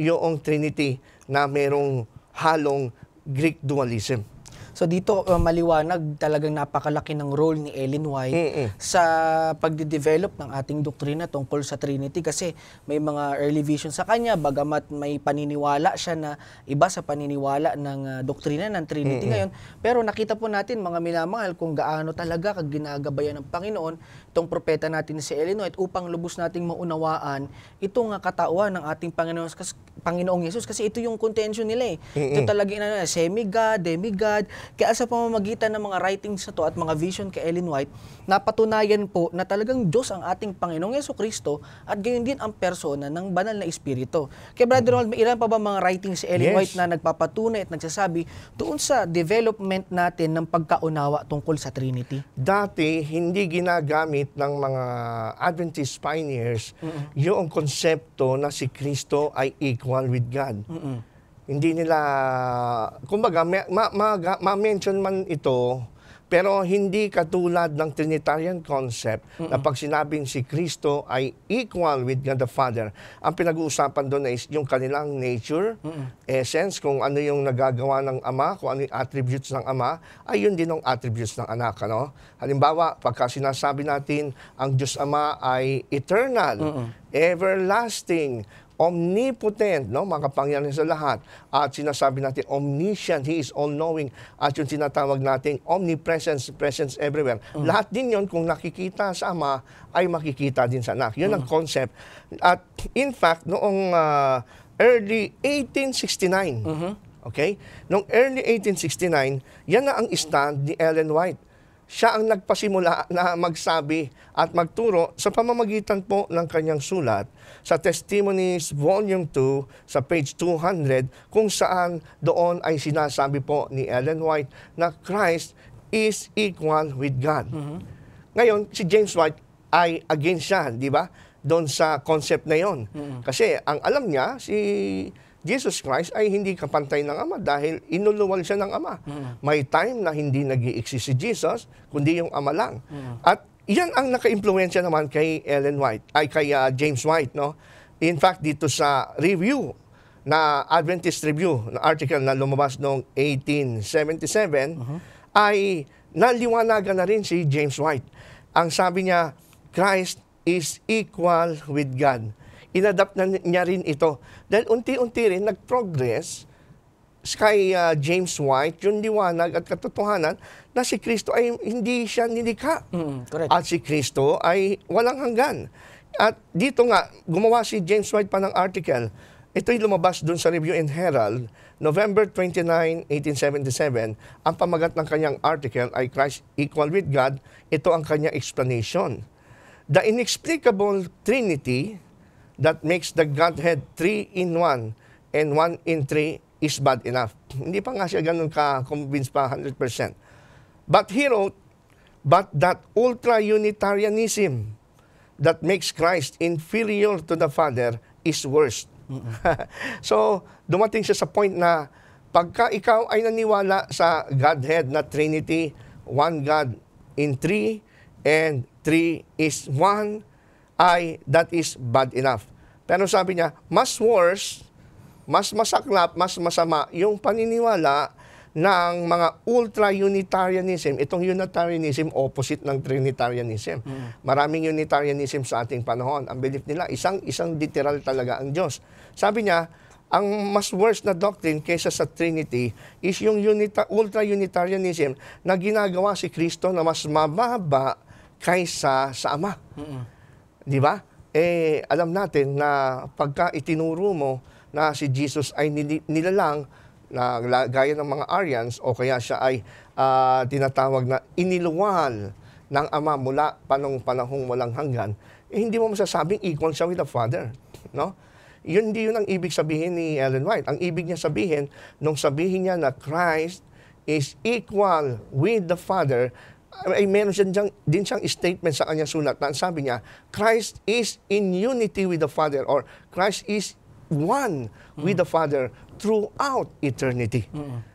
yung Trinity na merong halong Greek dualism. So dito uh, maliwanag talagang napakalaki ng role ni Ellen White Mm-mm. sa pagde-develop ng ating doktrina tungkol sa Trinity kasi may mga early vision sa kanya bagamat may paniniwala siya na iba sa paniniwala ng uh, doktrina ng Trinity Mm-mm. ngayon pero nakita po natin mga minamahal kung gaano talaga kag ginagabayan ng Panginoon itong propeta natin si Ellen White upang lubos nating maunawaan itong uh, katauhan ng ating Panginoon kasi Panginoong Yesus kasi ito yung contention nila eh. Ito talaga ina semi-god, demigod, kaya sa pamamagitan ng mga writings na to at mga vision kay Ellen White, napatunayan po na talagang Diyos ang ating Panginoong Yeso Kristo at gayon din ang persona ng banal na Espiritu. Kaya Brother Ronald, may ilan pa ba mga writings si Ellen yes. White na nagpapatunay at nagsasabi doon sa development natin ng pagkaunawa tungkol sa Trinity? Dati, hindi ginagamit ng mga Adventist pioneers Mm-mm. yung konsepto na si Kristo ay equal with God. Mm-mm hindi nila, kumbaga, ma-mention ma, ma, man ito, pero hindi katulad ng Trinitarian concept Mm-mm. na pag sinabing si Kristo ay equal with God the Father, ang pinag-uusapan doon is yung kanilang nature, Mm-mm. essence, kung ano yung nagagawa ng Ama, kung ano yung attributes ng Ama, ay yun din ang attributes ng anak. Ano? Halimbawa, pagka sinasabi natin ang Diyos Ama ay eternal, Mm-mm. everlasting, omnipotent, no? makapangyarihan sa lahat. At sinasabi natin, omniscient, He is all-knowing. At yung tinatawag natin, omnipresence, presence everywhere. Mm. Lahat din yon kung nakikita sa Ama, ay makikita din sa anak. Yun mm. ang concept. At in fact, noong uh, early 1869, mm-hmm. okay? Noong early 1869, yan na ang stand ni Ellen White siya ang nagpasimula na magsabi at magturo sa pamamagitan po ng kanyang sulat sa Testimonies Volume 2 sa page 200 kung saan doon ay sinasabi po ni Ellen White na Christ is equal with God. Mm-hmm. Ngayon, si James White ay against siya, di ba? Doon sa concept na yon. Mm-hmm. Kasi ang alam niya, si Jesus Christ ay hindi kapantay ng Ama dahil inuluwal siya ng Ama. Mm. May time na hindi nag exist si Jesus, kundi yung Ama lang. Mm. At yan ang naka-impluensya naman kay Ellen White, ay kay uh, James White. No? In fact, dito sa review na Adventist Review, na article na lumabas noong 1877, uh-huh. ay naliwanagan na rin si James White. Ang sabi niya, Christ is equal with God inadapt na niya rin ito. Dahil unti-unti rin nag-progress kay uh, James White yung liwanag at katotohanan na si Kristo ay hindi siya nilikha. Mm, At si Kristo ay walang hanggan. At dito nga, gumawa si James White pa ng article Ito'y lumabas dun sa Review and Herald, November 29, 1877. Ang pamagat ng kanyang article ay Christ equal with God. Ito ang kanyang explanation. The inexplicable Trinity that makes the Godhead three in one and one in three is bad enough. Hindi pa nga siya ganun ka-convince pa 100%. But he wrote, but that ultra-Unitarianism that makes Christ inferior to the Father is worse. so, dumating siya sa point na pagka ikaw ay naniwala sa Godhead na Trinity, one God in three, and three is one, ay that is bad enough. Pero sabi niya, mas worse, mas masaklap, mas masama yung paniniwala ng mga ultra-Unitarianism. Itong Unitarianism, opposite ng Trinitarianism. Maraming Unitarianism sa ating panahon. Ang belief nila, isang-isang literal talaga ang Diyos. Sabi niya, ang mas worse na doctrine kaysa sa Trinity is yung unita, ultra-Unitarianism na ginagawa si Kristo na mas mababa kaysa sa Ama. Di ba? Eh, alam natin na pagka itinuro mo na si Jesus ay nilalang na gaya ng mga Aryans o kaya siya ay ah, tinatawag na iniluwal ng Ama mula panong panahong walang hanggan, eh, hindi mo masasabing equal siya with the Father. No? Yun, hindi yun ang ibig sabihin ni Ellen White. Ang ibig niya sabihin, nung sabihin niya na Christ is equal with the Father, ay meron siya diyang, din siyang statement sa kanyang sulat na sabi niya, Christ is in unity with the Father or Christ is one with the Father throughout eternity.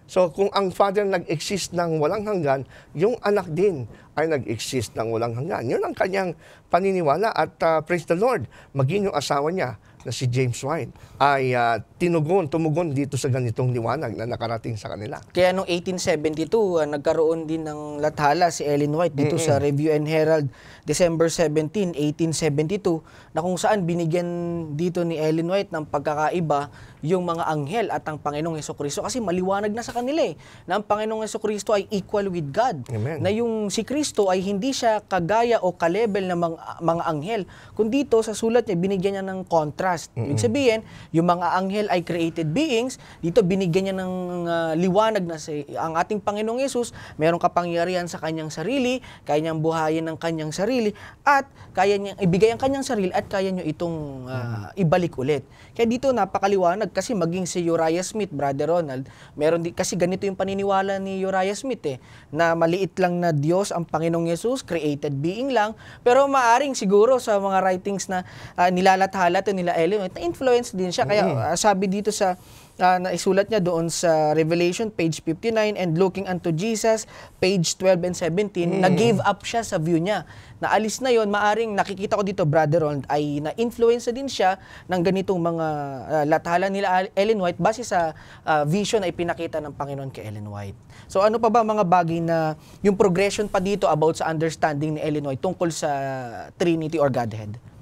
So kung ang Father nag-exist ng walang hanggan, yung anak din ay nag-exist ng walang hanggan. Yun ang kanyang paniniwala at uh, praise the Lord, maging yung asawa niya na si James White ay uh, tinugon, tumugon dito sa ganitong liwanag na nakarating sa kanila. Kaya noong 1872, ah, nagkaroon din ng lathala si Ellen White dito sa Review and Herald, December 17, 1872, na kung saan binigyan dito ni Ellen White ng pagkakaiba yung mga anghel at ang Panginoong Heso Kristo kasi maliwanag na sa kanila eh, na ang Panginoong Heso Kristo ay equal with God. Amen. Na yung si Kristo ay hindi siya kagaya o kalebel ng mga, mga anghel. Kung dito sa sulat niya, binigyan niya ng contrast. Ibig sabihin, yung mga anghel ay created beings, dito binigyan niya ng uh, liwanag na si, ang ating Panginoong Yesus, merong kapangyarihan sa kanyang sarili, kaya niyang buhayin ng kanyang sarili, at kaya niyang ibigay ang kanyang sarili at kaya niyo itong uh, ibalik ulit. Kaya dito napakaliwanag kasi maging si Uriah Smith, Brother Ronald, meron di, kasi ganito yung paniniwala ni Uriah Smith eh, na maliit lang na Diyos ang Panginoong Yesus, created being lang, pero maaring siguro sa mga writings na uh, nilalathala to nila Ellen, White, na-influence din siya. Kaya uh, sabi dito sa uh, naisulat niya doon sa Revelation page 59 and looking unto Jesus page 12 and 17 na-give up siya sa view niya. Naalis na yon maaring nakikita ko dito brother Ron ay na-influence na din siya ng ganitong mga uh, lathala nila Ellen White base sa uh, vision ay pinakita ng Panginoon kay Ellen White. So ano pa ba mga bagay na yung progression pa dito about sa understanding ni Ellen White tungkol sa Trinity or Godhead?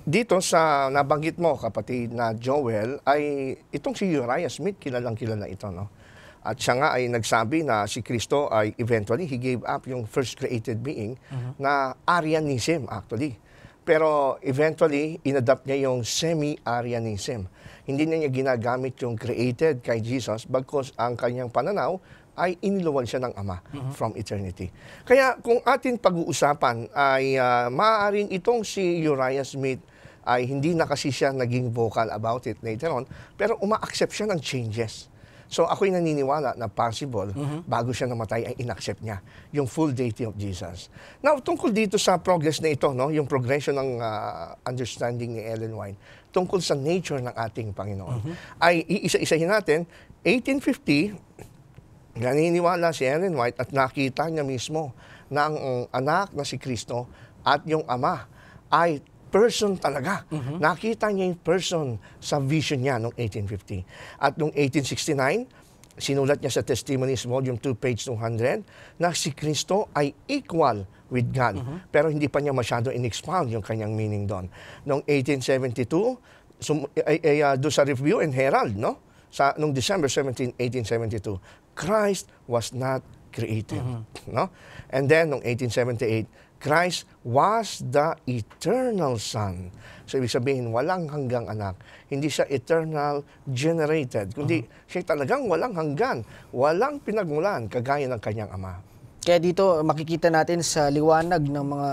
Dito sa nabanggit mo, kapatid na Joel, ay itong si Uriah Smith, kilalang kilala ito, no? At siya nga ay nagsabi na si Kristo ay eventually, he gave up yung first created being na Arianism actually. Pero eventually, inadapt niya yung semi-Arianism. Hindi na niya ginagamit yung created kay Jesus bagkos ang kanyang pananaw ay iniluwal siya ng Ama from eternity. Kaya kung atin pag-uusapan ay uh, maaaring itong si Uriah Smith ay hindi na kasi siya naging vocal about it later on, pero uma-accept siya ng changes. So ako'y naniniwala na possible, bago siya namatay ay inaccept niya yung full deity of Jesus. Now, tungkol dito sa progress na ito, no, yung progression ng uh, understanding ni Ellen White, tungkol sa nature ng ating Panginoon, ay iisa-isahin natin, 1850, naniniwala si Ellen White at nakita niya mismo na ang anak na si Kristo at yung ama ay person talaga. Nakita niya yung person sa vision niya noong 1850. At noong 1869, sinulat niya sa Testimonies Volume 2, page 200, na si Kristo ay equal with God. Pero hindi pa niya masyado in-expound yung kanyang meaning doon. Noong 1872, sum, ay, ay, uh, doon sa Review and Herald, no? Sa, noong December 17, 1872, Christ was not created. No? And then, noong 1878, Christ was the eternal Son. So, ibig sabihin, walang hanggang anak. Hindi siya eternal generated, kundi siya talagang walang hanggan, walang pinagmulan, kagaya ng kanyang ama. Kaya dito makikita natin sa liwanag ng mga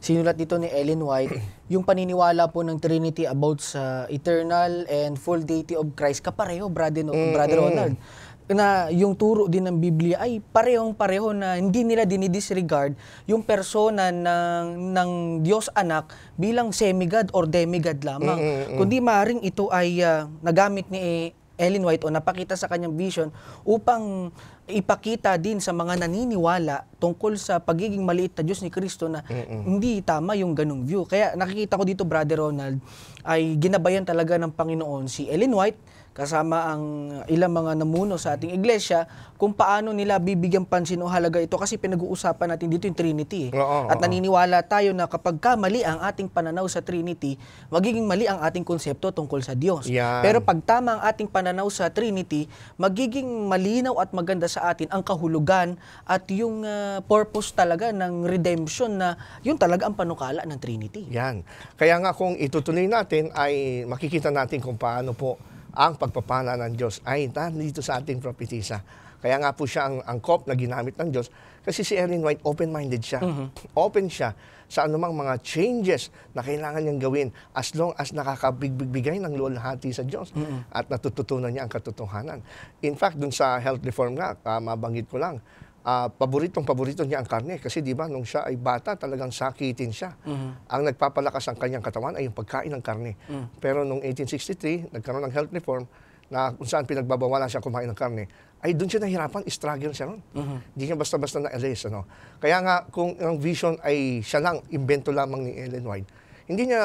sinulat dito ni Ellen White, yung paniniwala po ng Trinity about sa eternal and full deity of Christ, kapareho, brother, brother Ronald. Na yung turo din ng Biblia ay parehong pareho na hindi nila dinidisregard yung persona ng, ng Diyos anak bilang semigod or demigod lamang. Kundi maring ito ay ah, nagamit ni Ellen White o napakita sa kanyang vision upang ipakita din sa mga naniniwala tungkol sa pagiging maliit na Diyos ni Kristo na hindi tama yung ganong view. Kaya nakikita ko dito, Brother Ronald, ay ginabayan talaga ng Panginoon si Ellen White kasama ang ilang mga namuno sa ating iglesia kung paano nila bibigyan pansin o halaga ito kasi pinag-uusapan natin dito yung Trinity. eh. Oo, At naniniwala tayo na kapag ka mali ang ating pananaw sa Trinity, magiging mali ang ating konsepto tungkol sa Diyos. Yan. Pero pag tama ang ating pananaw sa Trinity, magiging malinaw at maganda sa atin ang kahulugan at yung ah, purpose talaga ng redemption na yun talaga ang panukala ng Trinity. Yan. Kaya nga kung itutuloy natin ay makikita natin kung paano po ang pagpapala ng Diyos ay nandito sa ating propetisa. Kaya nga po siya ang angkop na ginamit ng Diyos kasi si Ellen White open-minded siya. Open siya sa anumang mga changes na kailangan niyang gawin as long as nakakabigbigay ng luwalhati sa Diyos at natututunan niya ang katotohanan. In fact, dun sa health reform nga, ah, mabanggit ko lang, ah, paboritong paborito niya ang karne kasi di ba nung siya ay bata talagang sakitin siya. Ang nagpapalakas ang kanyang katawan ay yung pagkain ng karne. Pero nung 1863 nagkaroon ng health reform na kung saan pinagbabawalan siya kumain ng karne, ay doon siya nahirapan, struggle siya ron. Hindi niya basta-basta na-erase. Ano? Kaya nga, kung ang vision ay siya lang, invento lamang ni Ellen White, hindi niya,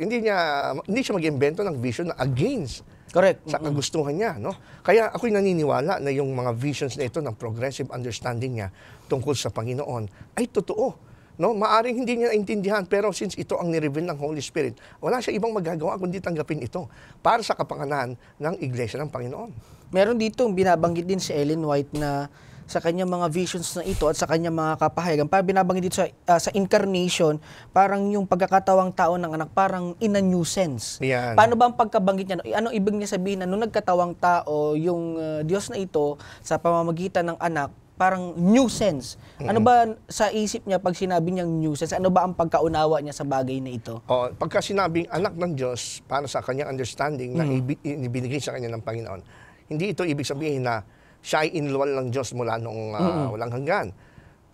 hindi niya, hindi siya mag-invento ng vision na against Correct. sa kagustuhan niya. No? Kaya ako'y naniniwala na yung mga visions na ito ng progressive understanding niya tungkol sa Panginoon ay totoo. No, maaring hindi niya naintindihan pero since ito ang nireveal ng Holy Spirit, wala siya ibang magagawa kundi tanggapin ito para sa kapanganahan ng Iglesia ng Panginoon. Meron dito binabanggit din si Ellen White na sa kanyang mga visions na ito at sa kanyang mga kapahayagan. Parang binabanggit dito sa, ah, sa incarnation, parang yung pagkakatawang tao ng anak, parang in a new sense. Yan. Paano ba ang pagkabanggit niya? Ano ibig niya sabihin na nung nagkatawang tao, yung ah, Diyos na ito, sa pamamagitan ng anak, parang new sense. Ano ba sa isip niya pag sinabi niyang new sense? Ano ba ang pagkaunawa niya sa bagay na ito? O, pagka sinabing anak ng Diyos para sa kanyang understanding na ibi- ibinigay sa kanya ng Panginoon, hindi ito ibig sabihin na siya ay inluwal ng Diyos mula noong ah, walang hanggan.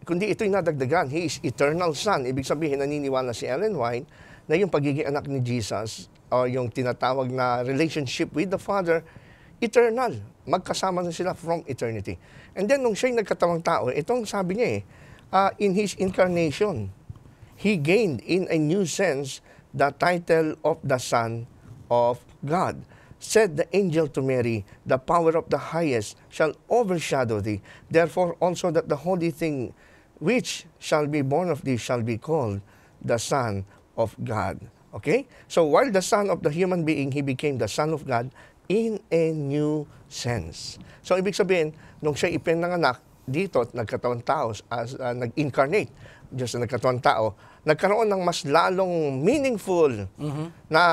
Kundi ito'y nadagdagan. He is eternal Son. Ibig sabihin, naniniwala si Ellen White na yung pagiging anak ni Jesus o yung tinatawag na relationship with the Father, eternal. Magkasama na sila from eternity. And then, nung siya'y nagkatawang tao, itong sabi niya eh, ah, in His incarnation, he gained in a new sense the title of the Son of God. Said the angel to Mary, The power of the highest shall overshadow thee. Therefore also that the holy thing which shall be born of thee shall be called the Son of God. Okay? So while the Son of the human being, he became the Son of God in a new sense. So ibig sabihin, nung siya ipinanganak, dito at nagkatawang tao, as, uh, nag-incarnate, Diyos na nagkatawang tao, nagkaroon ng mas lalong meaningful na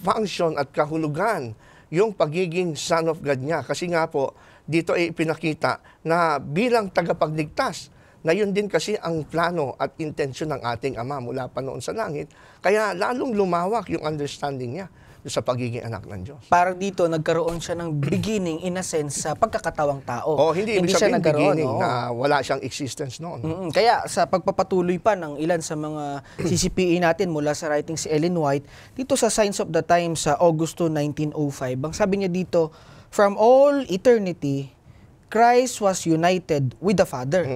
function at kahulugan yung pagiging Son of God niya. Kasi nga po, dito ay ipinakita na bilang tagapagligtas, na yun din kasi ang plano at intensyon ng ating Ama mula pa noon sa langit. Kaya lalong lumawak yung understanding niya sa pagiging anak ng Diyos. Parang dito nagkaroon siya ng beginning in a sense sa pagkakatawang tao. O hindi, ibig siya nagkaroon, beginning oo. na wala siyang existence noon. Mm-mm. Kaya sa pagpapatuloy pa ng ilan sa mga CCPE natin mula sa writing si Ellen White, dito sa Signs of the Times sa Augusto 1905, ang sabi niya dito, From all eternity, Christ was united with the Father.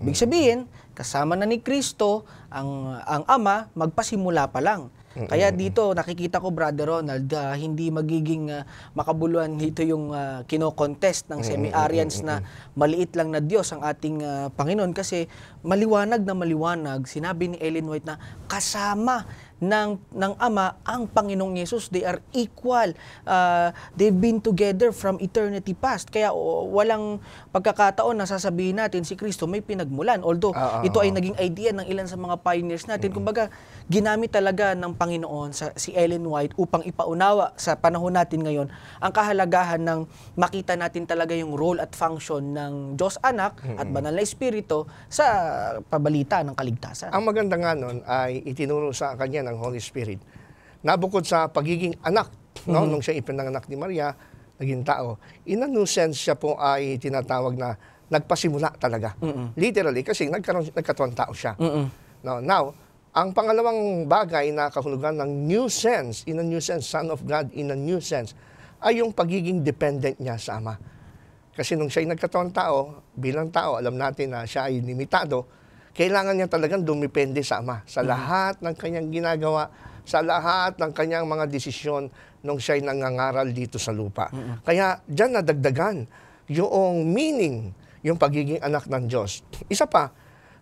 Ibig sabihin, kasama na ni Kristo ang ang Ama magpasimula pa lang. Kaya dito nakikita ko Brother Ronald ah, hindi magiging ah, makabuluhan dito yung uh, kino-contest ng semi-Arians na maliit lang na Diyos ang ating ah, Panginoon kasi maliwanag na maliwanag sinabi ni Ellen White na kasama ng ng Ama ang Panginoong Yesus. They are equal. Uh, they've been together from eternity past. Kaya o, walang pagkakataon na sasabihin natin si Kristo may pinagmulan. Although Ah, ah, ito ay naging idea ng ilan sa mga pioneers natin. Kumbaga, ginamit talaga ng Panginoon sa si Ellen White upang ipaunawa sa panahon natin ngayon ang kahalagahan ng makita natin talaga yung role at function ng Diyos Anak at Banal na Espiritu sa pabalita ng kaligtasan. Ang maganda nga nun ay itinuro sa kanya ng Holy Spirit na bukod sa pagiging anak, no, nung siya ipinanganak ni Maria, naging tao, in a new sense siya po ay tinatawag na nagpasimula talaga. Literally, kasi nagkaroon, nagkatuwang tao siya. Mm-mm. No, now, ang pangalawang bagay na kahulugan ng new sense, in a new sense, Son of God in a new sense, ay yung pagiging dependent niya sa Ama. Kasi nung siya'y nagkataon tao, bilang tao, alam natin na siya ay limitado, kailangan niya talagang dumipende sa Ama. Sa lahat ng kanyang ginagawa, sa lahat ng kanyang mga desisyon nung siya'y nangangaral dito sa lupa. Kaya dyan nadagdagan yung meaning, yung pagiging anak ng Diyos. Isa pa,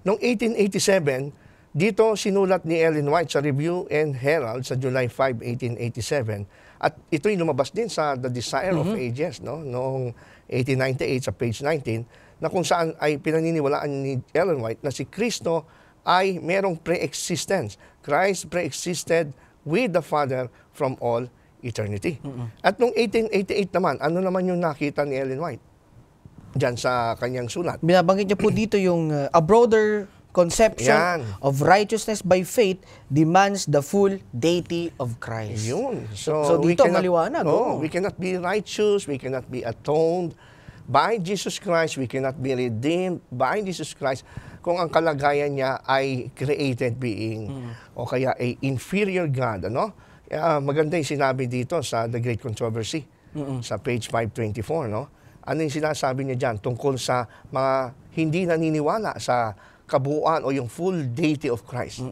noong 1887, dito sinulat ni Ellen White sa Review and Herald sa July 5, 1887. At ito'y lumabas din sa The Desire of Ages, no? noong 1898 sa page 19, na kung saan ay pinaniniwalaan ni Ellen White na si Kristo ay merong pre-existence. Christ pre-existed with the Father from all eternity. At noong 1888 naman, ano naman yung nakita ni Ellen White? Diyan sa kanyang sulat. Binabanggit niya po dito yung uh, a broader conception Yan. of righteousness by faith demands the full deity of Christ. Yun. So, So, we dito cannot- maliwanag. Oh, oo. we cannot be righteous, we cannot be atoned by Jesus Christ, we cannot be redeemed by Jesus Christ kung ang kalagayan niya ay created being Mm. o kaya a inferior God, ano? Kaya maganda yung sinabi dito sa The Great Controversy sa page 524, no? Ano yung sinasabi niya diyan tungkol sa mga hindi naniniwala sa kabuuan o yung full deity of Christ.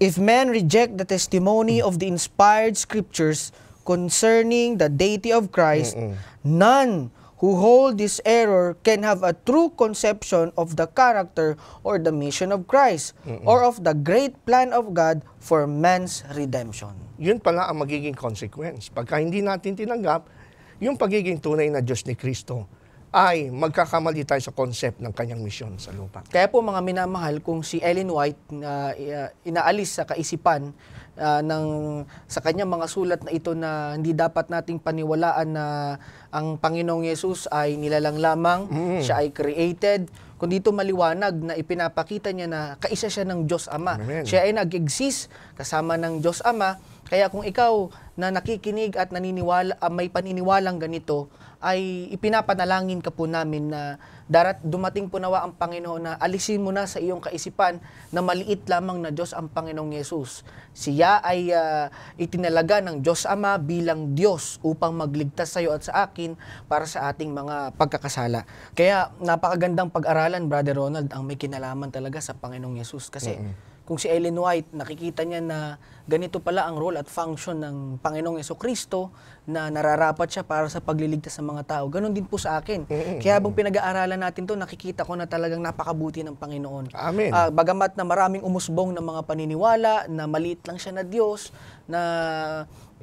If men reject the testimony of the inspired scriptures concerning the deity of Christ, none who hold this error can have a true conception of the character or the mission of Christ or of the great plan of God for man's redemption. yun pala ang magiging consequence. Pagka hindi natin tinanggap, yung pagiging tunay na Diyos ni Kristo ay magkakamali tayo sa concept ng kanyang misyon sa lupa. Kaya po mga minamahal, kung si Ellen White na uh, inaalis sa kaisipan uh, ng sa kanyang mga sulat na ito na hindi dapat nating paniwalaan na ang Panginoong Yesus ay nilalang lamang, siya ay created, kung dito maliwanag na ipinapakita niya na kaisa siya ng Diyos Ama. Amen. Siya ay nag-exist kasama ng Diyos Ama. Kaya kung ikaw na nakikinig at naniniwala, ah, may paniniwalang ganito, ay ipinapanalangin ka po namin na darat dumating po nawa ang Panginoon na alisin mo na sa iyong kaisipan na maliit lamang na Diyos ang Panginoong Yesus. Siya ay ah, itinalaga ng Diyos Ama bilang Diyos upang magligtas sa iyo at sa akin para sa ating mga pagkakasala. Kaya napakagandang pag-aralan, Brother Ronald, ang may kinalaman talaga sa Panginoong Yesus. Kasi kung si Ellen White, nakikita niya na ganito pala ang role at function ng Panginoong Yeso Kristo na nararapat siya para sa pagliligtas ng mga tao. Ganon din po sa akin. Kaya habang pinag-aaralan natin to, nakikita ko na talagang napakabuti ng Panginoon. Amen. Ah, bagamat na maraming umusbong ng mga paniniwala, na maliit lang siya na Diyos, na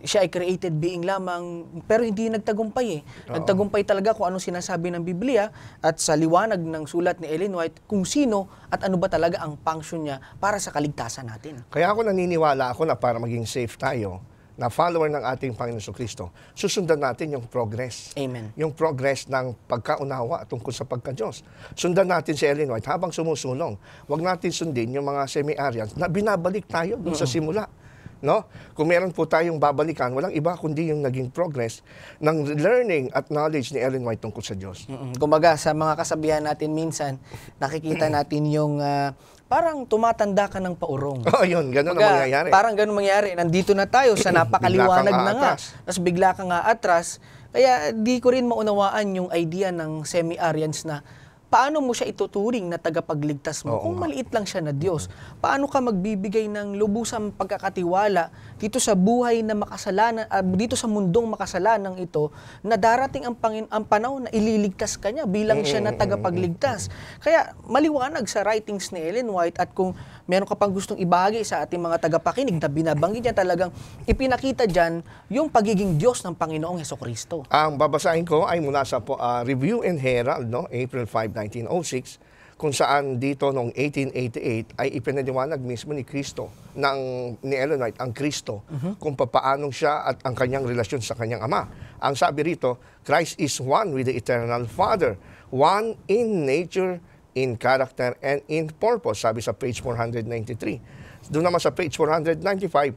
siya ay created being lamang, pero hindi nagtagumpay eh. Nagtagumpay talaga kung anong sinasabi ng Biblia at sa liwanag ng sulat ni Ellen White kung sino at ano ba talaga ang function niya para sa kaligtasan natin. Kaya ako naniniwala ako na para maging safe tayo, na follower ng ating Panginoon sa Kristo, susundan natin yung progress. Amen. Yung progress ng pagkaunawa tungkol sa pagka-Diyos. Sundan natin si Ellen White habang sumusulong. Huwag natin sundin yung mga semi-Arians na binabalik tayo dun sa simula. No? Kung meron po tayong babalikan, walang iba kundi yung naging progress ng learning at knowledge ni Ellen White tungkol sa Diyos. Mm-mm. Kumbaga, sa mga kasabihan natin minsan, nakikita natin yung ah, parang tumatanda ka ng paurong. Oo, yun. Ganun ang Kumbaga, mangyayari. Parang ganun mangyayari. Nandito na tayo sa napakaliwanag na nga. Tapos bigla ka nga atras. Kaya di ko rin maunawaan yung idea ng semi-Aryans na paano mo siya ituturing na tagapagligtas mo kung maliit lang siya na Diyos? Paano ka magbibigay ng lubusang pagkakatiwala dito sa buhay na makasalanan, ah, dito sa mundong makasalanang ito, na darating ang, pangin, ang panahon na ililigtas ka niya bilang siya na tagapagligtas. Kaya maliwanag sa writings ni Ellen White at kung meron ka pang gustong ibahagi sa ating mga tagapakinig na binabanggit niya talagang ipinakita dyan yung pagiging Diyos ng Panginoong Heso Kristo. Ang babasahin ko ay mula sa ah, Review and Herald, no, April 5, 1906, kung saan dito noong 1888 ay ipinaliwanag mismo ni Kristo, ng, ni Ellen White, ang Kristo, kung papaanong siya at ang kanyang relasyon sa kanyang Ama. Ang sabi rito, Christ is one with the eternal Father, one in nature, in character, and in purpose, sabi sa page 493. Doon naman sa page 495,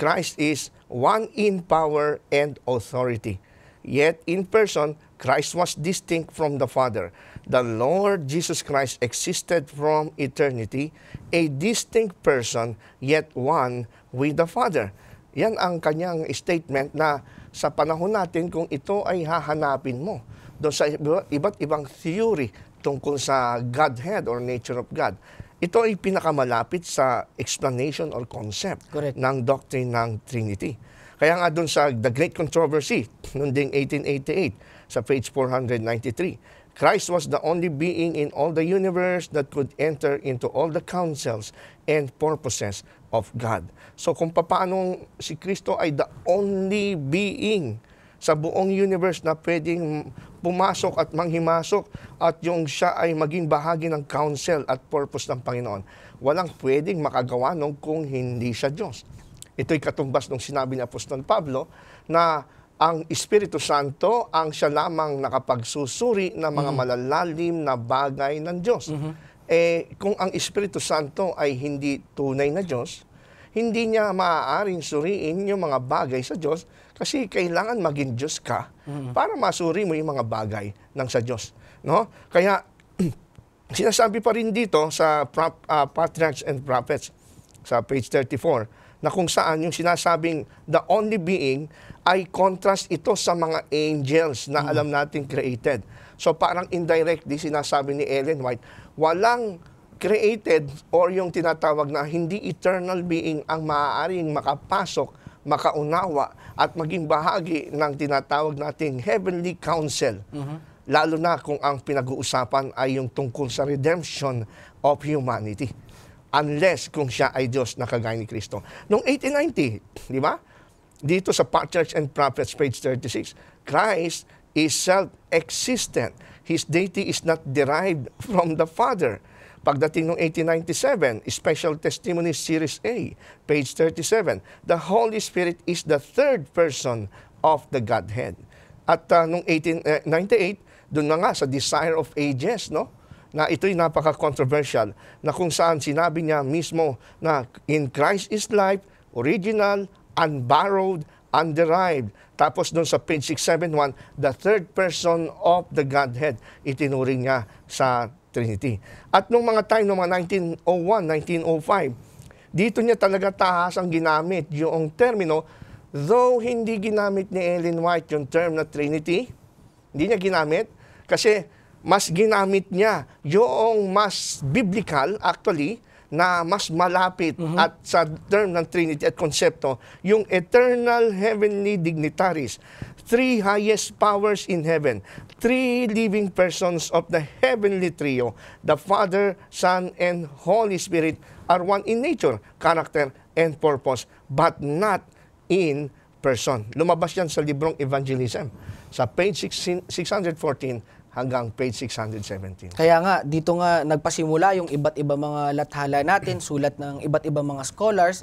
Christ is one in power and authority. Yet in person, Christ was distinct from the Father. The Lord Jesus Christ existed from eternity, a distinct person, yet one with the Father. Yan ang kanyang statement na sa panahon natin kung ito ay hahanapin mo doon sa iba- iba't ibang theory tungkol sa Godhead or nature of God. Ito ay pinakamalapit sa explanation or concept Correct. ng doctrine ng Trinity. Kaya nga doon sa The Great Controversy, noong ding 1888, sa page 493, Christ was the only being in all the universe that could enter into all the counsels and purposes of God. So kung paano si Kristo ay the only being sa buong universe na pwedeng pumasok at manghimasok at yung siya ay maging bahagi ng counsel at purpose ng Panginoon. Walang pwedeng makagawa nung kung hindi siya Diyos. Ito'y katumbas ng sinabi ni Apostol Pablo na ang Espiritu Santo ang siya lamang nakapagsusuri ng mga malalalim na bagay ng Diyos. Eh, kung ang Espiritu Santo ay hindi tunay na Diyos, hindi niya maaaring suriin yung mga bagay sa Diyos kasi kailangan maging Diyos ka para masuri mo yung mga bagay ng sa Diyos. No? Kaya, sinasabi pa rin dito sa Prop- ah, Patriarchs and Prophets sa page 34 na kung saan yung sinasabing the only being ay contrast ito sa mga angels na alam natin created. So parang indirectly sinasabi ni Ellen White, walang created or yung tinatawag na hindi eternal being ang maaaring makapasok, makaunawa at maging bahagi ng tinatawag nating heavenly council. Lalo na kung ang pinag-uusapan ay yung tungkol sa redemption of humanity. Unless kung siya ay Diyos na kagaya ni Kristo. Noong 1890, di ba? Dito sa Patriarchs and Prophets, page 36, Christ is self-existent. His deity is not derived from the Father. Pagdating ng 1897, Special Testimony Series A, page 37, the Holy Spirit is the third person of the Godhead. At uh, nung 1898, doon na nga sa Desire of Ages, no? na ito'y napaka-controversial, na kung saan sinabi niya mismo na in Christ is life, original, unborrowed, underived. Tapos doon sa page 671, the third person of the Godhead, itinuring niya sa Trinity. At nung mga time, nung mga 1901, 1905, dito niya talaga tahasang ginamit yung termino, though hindi ginamit ni Ellen White yung term na Trinity, hindi niya ginamit kasi mas ginamit niya yung mas biblical actually na mas malapit at sa term ng Trinity at konsepto, yung eternal heavenly dignitaries, three highest powers in heaven, three living persons of the heavenly trio, the Father, Son, and Holy Spirit are one in nature, character, and purpose, but not in person. Lumabas yan sa librong Evangelism. Sa page 16 614 hanggang page 617. Kaya nga, dito nga nagpasimula yung iba't ibang mga lathala natin, sulat ng iba't ibang mga scholars,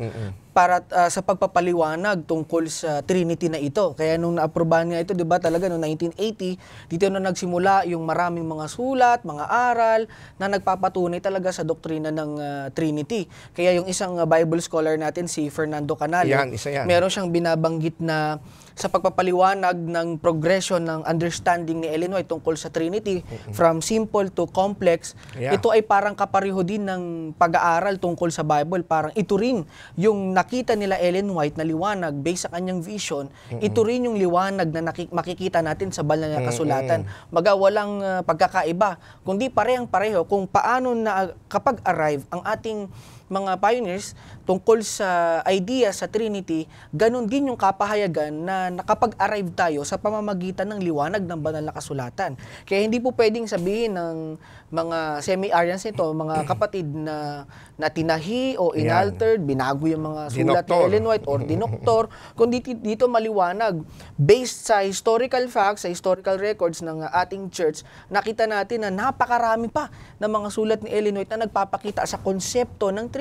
para ah, sa pagpapaliwanag tungkol sa Trinity na ito. Kaya nung naaprobahan nga ito, di ba talaga noong 1980, dito na nagsimula yung maraming mga sulat, mga aral, na nagpapatunay talaga sa doktrina ng ah, Trinity. Kaya yung isang ah, Bible scholar natin, si Fernando Canale, Yan, isa yan. meron siyang binabanggit na sa pagpapaliwanag ng progression ng understanding ni Ellen White tungkol sa Trinity from simple to complex, Yeah. ito ay parang kapareho din ng pag-aaral tungkol sa Bible. Parang ito rin yung nakita nila Ellen White na liwanag based sa kanyang vision, ito rin yung liwanag na nakik- makikita natin sa banal na kasulatan. Maga walang uh, pagkakaiba, kundi parehang pareho kung paano na kapag arrive ang ating mga pioneers tungkol sa idea sa Trinity, ganun din yung kapahayagan na nakapag-arrive tayo sa pamamagitan ng liwanag ng banal na kasulatan. Kaya hindi po pwedeng sabihin ng mga semi-Arians nito, mga kapatid na natinahi o inaltered, binago yung mga sulat ni. Ellen White or dinoktor, kundi dito maliwanag. Based sa historical facts, sa historical records ng ating church, nakita natin na napakarami pa ng mga sulat ni Ellen White na nagpapakita sa konsepto ng Trinity,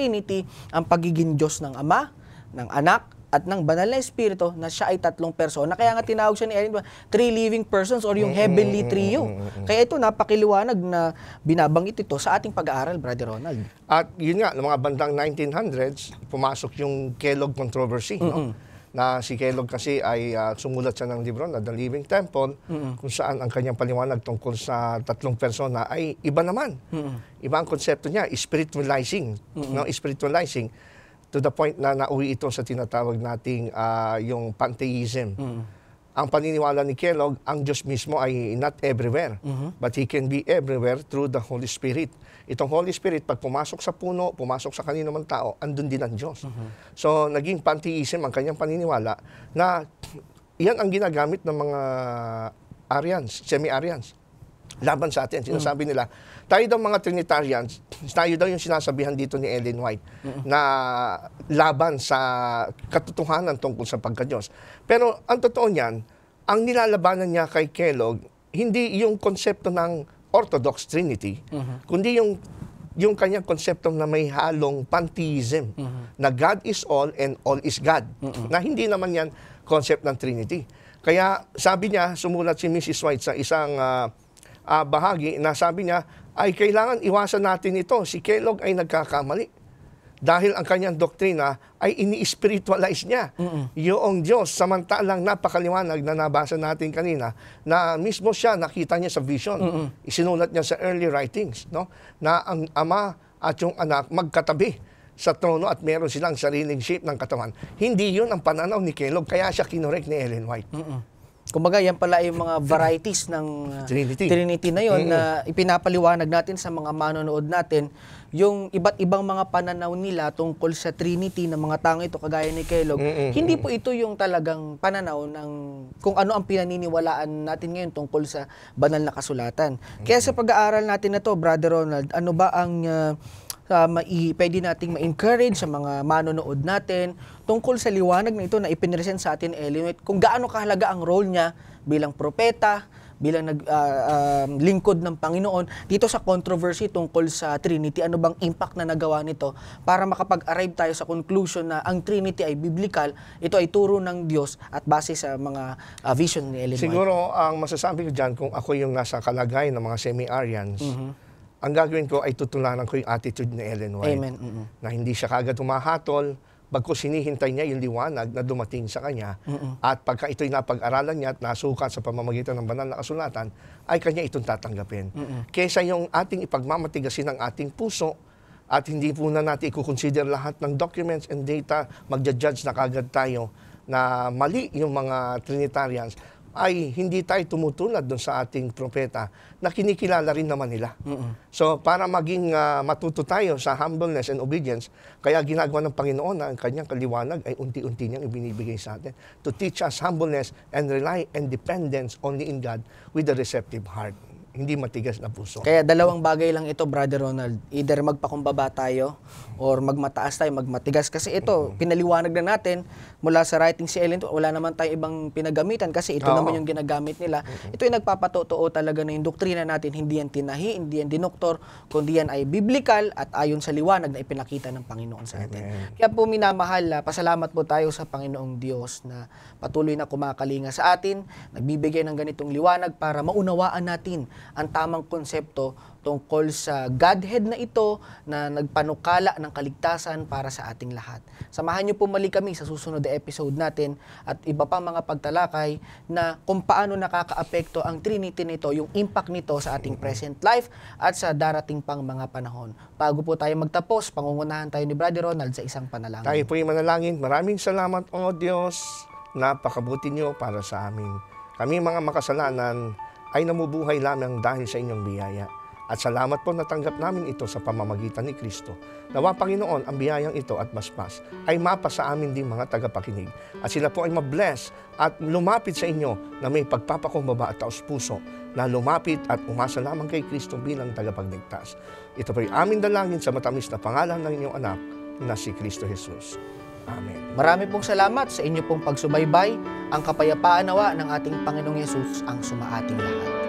ang pagiging Diyos ng Ama, ng Anak, at ng banal na espiritu na siya ay tatlong persona. Kaya nga tinawag siya ni Ellen three living persons or yung heavenly trio. Kaya ito napakiliwanag na binabanggit ito sa ating pag-aaral, Brother Ronald. At yun nga, noong mga bandang 1900s, pumasok yung Kellogg controversy. No? Na si Kellogg kasi ay ah, sumulat siya ng libro na The Living Temple, kung saan ang kanyang paliwanag tungkol sa tatlong persona ay iba naman. Iba ang konsepto niya, spiritualizing. No? Spiritualizing to the point na nauwi ito sa tinatawag nating ah, yung pantheism. Ang paniniwala ni Kellogg, ang Diyos mismo ay not everywhere, but He can be everywhere through the Holy Spirit. Itong Holy Spirit, pag pumasok sa puno, pumasok sa kanino man tao, andun din ang Diyos. So, naging pantheism ang kanyang paniniwala na yan ang ginagamit ng mga Arians, semi-Arians laban sa atin. Sinasabi nila, tayo daw mga Trinitarians, tayo daw yung sinasabihan dito ni Ellen White na laban sa katotohanan tungkol sa pagka-Diyos. Pero ang totoo niyan, ang nilalabanan niya kay Kellogg, hindi yung konsepto ng Orthodox Trinity, kundi yung yung kanyang konsepto na may halong pantheism, na God is all and all is God. Na hindi naman yan concept ng Trinity. Kaya sabi niya, sumulat si Mrs. White sa isang ah, ah, bahagi na sabi niya, ay kailangan iwasan natin ito. Si Kellogg ay nagkakamali. Dahil ang kanyang doktrina ay ini-spiritualize niya. Yung Diyos, samantalang napakaliwanag na nabasa natin kanina, na mismo siya, nakita niya sa vision. Isinulat niya sa early writings, no? na ang ama at yung anak magkatabi sa trono at meron silang sariling shape ng katawan. Hindi yun ang pananaw ni Kellogg, kaya siya kinorek ni Ellen White. Kumbaga, yan pala yung mga varieties ng uh, Trinity. na yon na ipinapaliwanag natin sa mga manonood natin yung iba't ibang mga pananaw nila tungkol sa Trinity ng mga tao ito kagaya ni Kellogg. Hindi po ito yung talagang pananaw ng kung ano ang pinaniniwalaan natin ngayon tungkol sa banal na kasulatan. Kaya sa pag-aaral natin na to, Brother Ronald, ano ba ang uh, uh, mai, pwede nating ma-encourage sa mga manonood natin tungkol sa liwanag na ito na ipinresent sa atin Ellen White, kung gaano kahalaga ang role niya bilang propeta, bilang nag, ah, um, lingkod ng Panginoon dito sa controversy tungkol sa Trinity. Ano bang impact na nagawa nito para makapag-arrive tayo sa conclusion na ang Trinity ay biblical, ito ay turo ng Diyos at base sa mga ah, vision ni Ellen White. Siguro, ang masasabi ko dyan, kung ako yung nasa kalagayan ng mga semi-Aryans, ang gagawin ko ay tutulanan ko yung attitude ni Ellen White. Amen. Mm-mm. Na hindi siya kagad humahatol, bagkus sinihintay niya yung liwanag na dumating sa kanya. At pagka ito'y napag-aralan niya at nasukat sa pamamagitan ng banal na kasulatan, ay kanya itong tatanggapin. Kesa yung ating ipagmamatigasin ng ating puso, at hindi po na natin i-consider lahat ng documents and data, magja-judge na kagad tayo na mali yung mga Trinitarians, ay hindi tayo tumutulad doon sa ating propeta na kinikilala rin naman nila. So para maging ah, matuto tayo sa humbleness and obedience, kaya ginagawa ng Panginoon na ang kanyang kaliwanag ay unti-unti niyang ibinibigay sa atin to teach us humbleness and rely and dependence only in God with a receptive heart. Hindi matigas na puso. Kaya dalawang bagay lang ito, Brother Ronald. Either magpakumbaba tayo or magmataas tayo, magmatigas. Kasi ito, pinaliwanag na natin mula sa writing si Ellen, wala naman tayong ibang pinagamitan kasi ito Oo. naman yung ginagamit nila. Ito ay nagpapatotoo talaga na yung doktrina natin, hindi yan tinahi, hindi yan dinoktor, kundi yan ay biblical at ayon sa liwanag na ipinakita ng Panginoon sa atin. Kaya po minamahal, ah, pasalamat po tayo sa Panginoong Diyos na patuloy na kumakalinga sa atin, nagbibigay ng ganitong liwanag para maunawaan natin ang tamang konsepto tungkol sa Godhead na ito na nagpanukala ng kaligtasan para sa ating lahat. Samahan niyo po mali kami sa susunod na episode natin at iba pa mga pagtalakay na kung paano nakakaapekto ang Trinity nito, yung impact nito sa ating present life at sa darating pang mga panahon. Bago po tayo magtapos, pangungunahan tayo ni Brother Ronald sa isang panalangin. Tayo po yung manalangin. Maraming salamat, O Diyos. Napakabuti niyo para sa amin. Kami mga makasalanan ay namubuhay lamang dahil sa inyong biyaya. At salamat po natanggap namin ito sa pamamagitan ni Kristo. Nawa Panginoon, ang biyayang ito at maspas ay mapa sa amin din mga tagapakinig. At sila po ay mabless at lumapit sa inyo na may pagpapakumbaba at taos puso na lumapit at umasa lamang kay Kristo bilang tagapagligtas. Ito po ay aming dalangin sa matamis na pangalan ng inyong anak na si Kristo Jesus. Amen. Marami pong salamat sa inyo pong pagsubaybay. Ang kapayapaan nawa ng ating Panginoong Yesus ang sumaating lahat.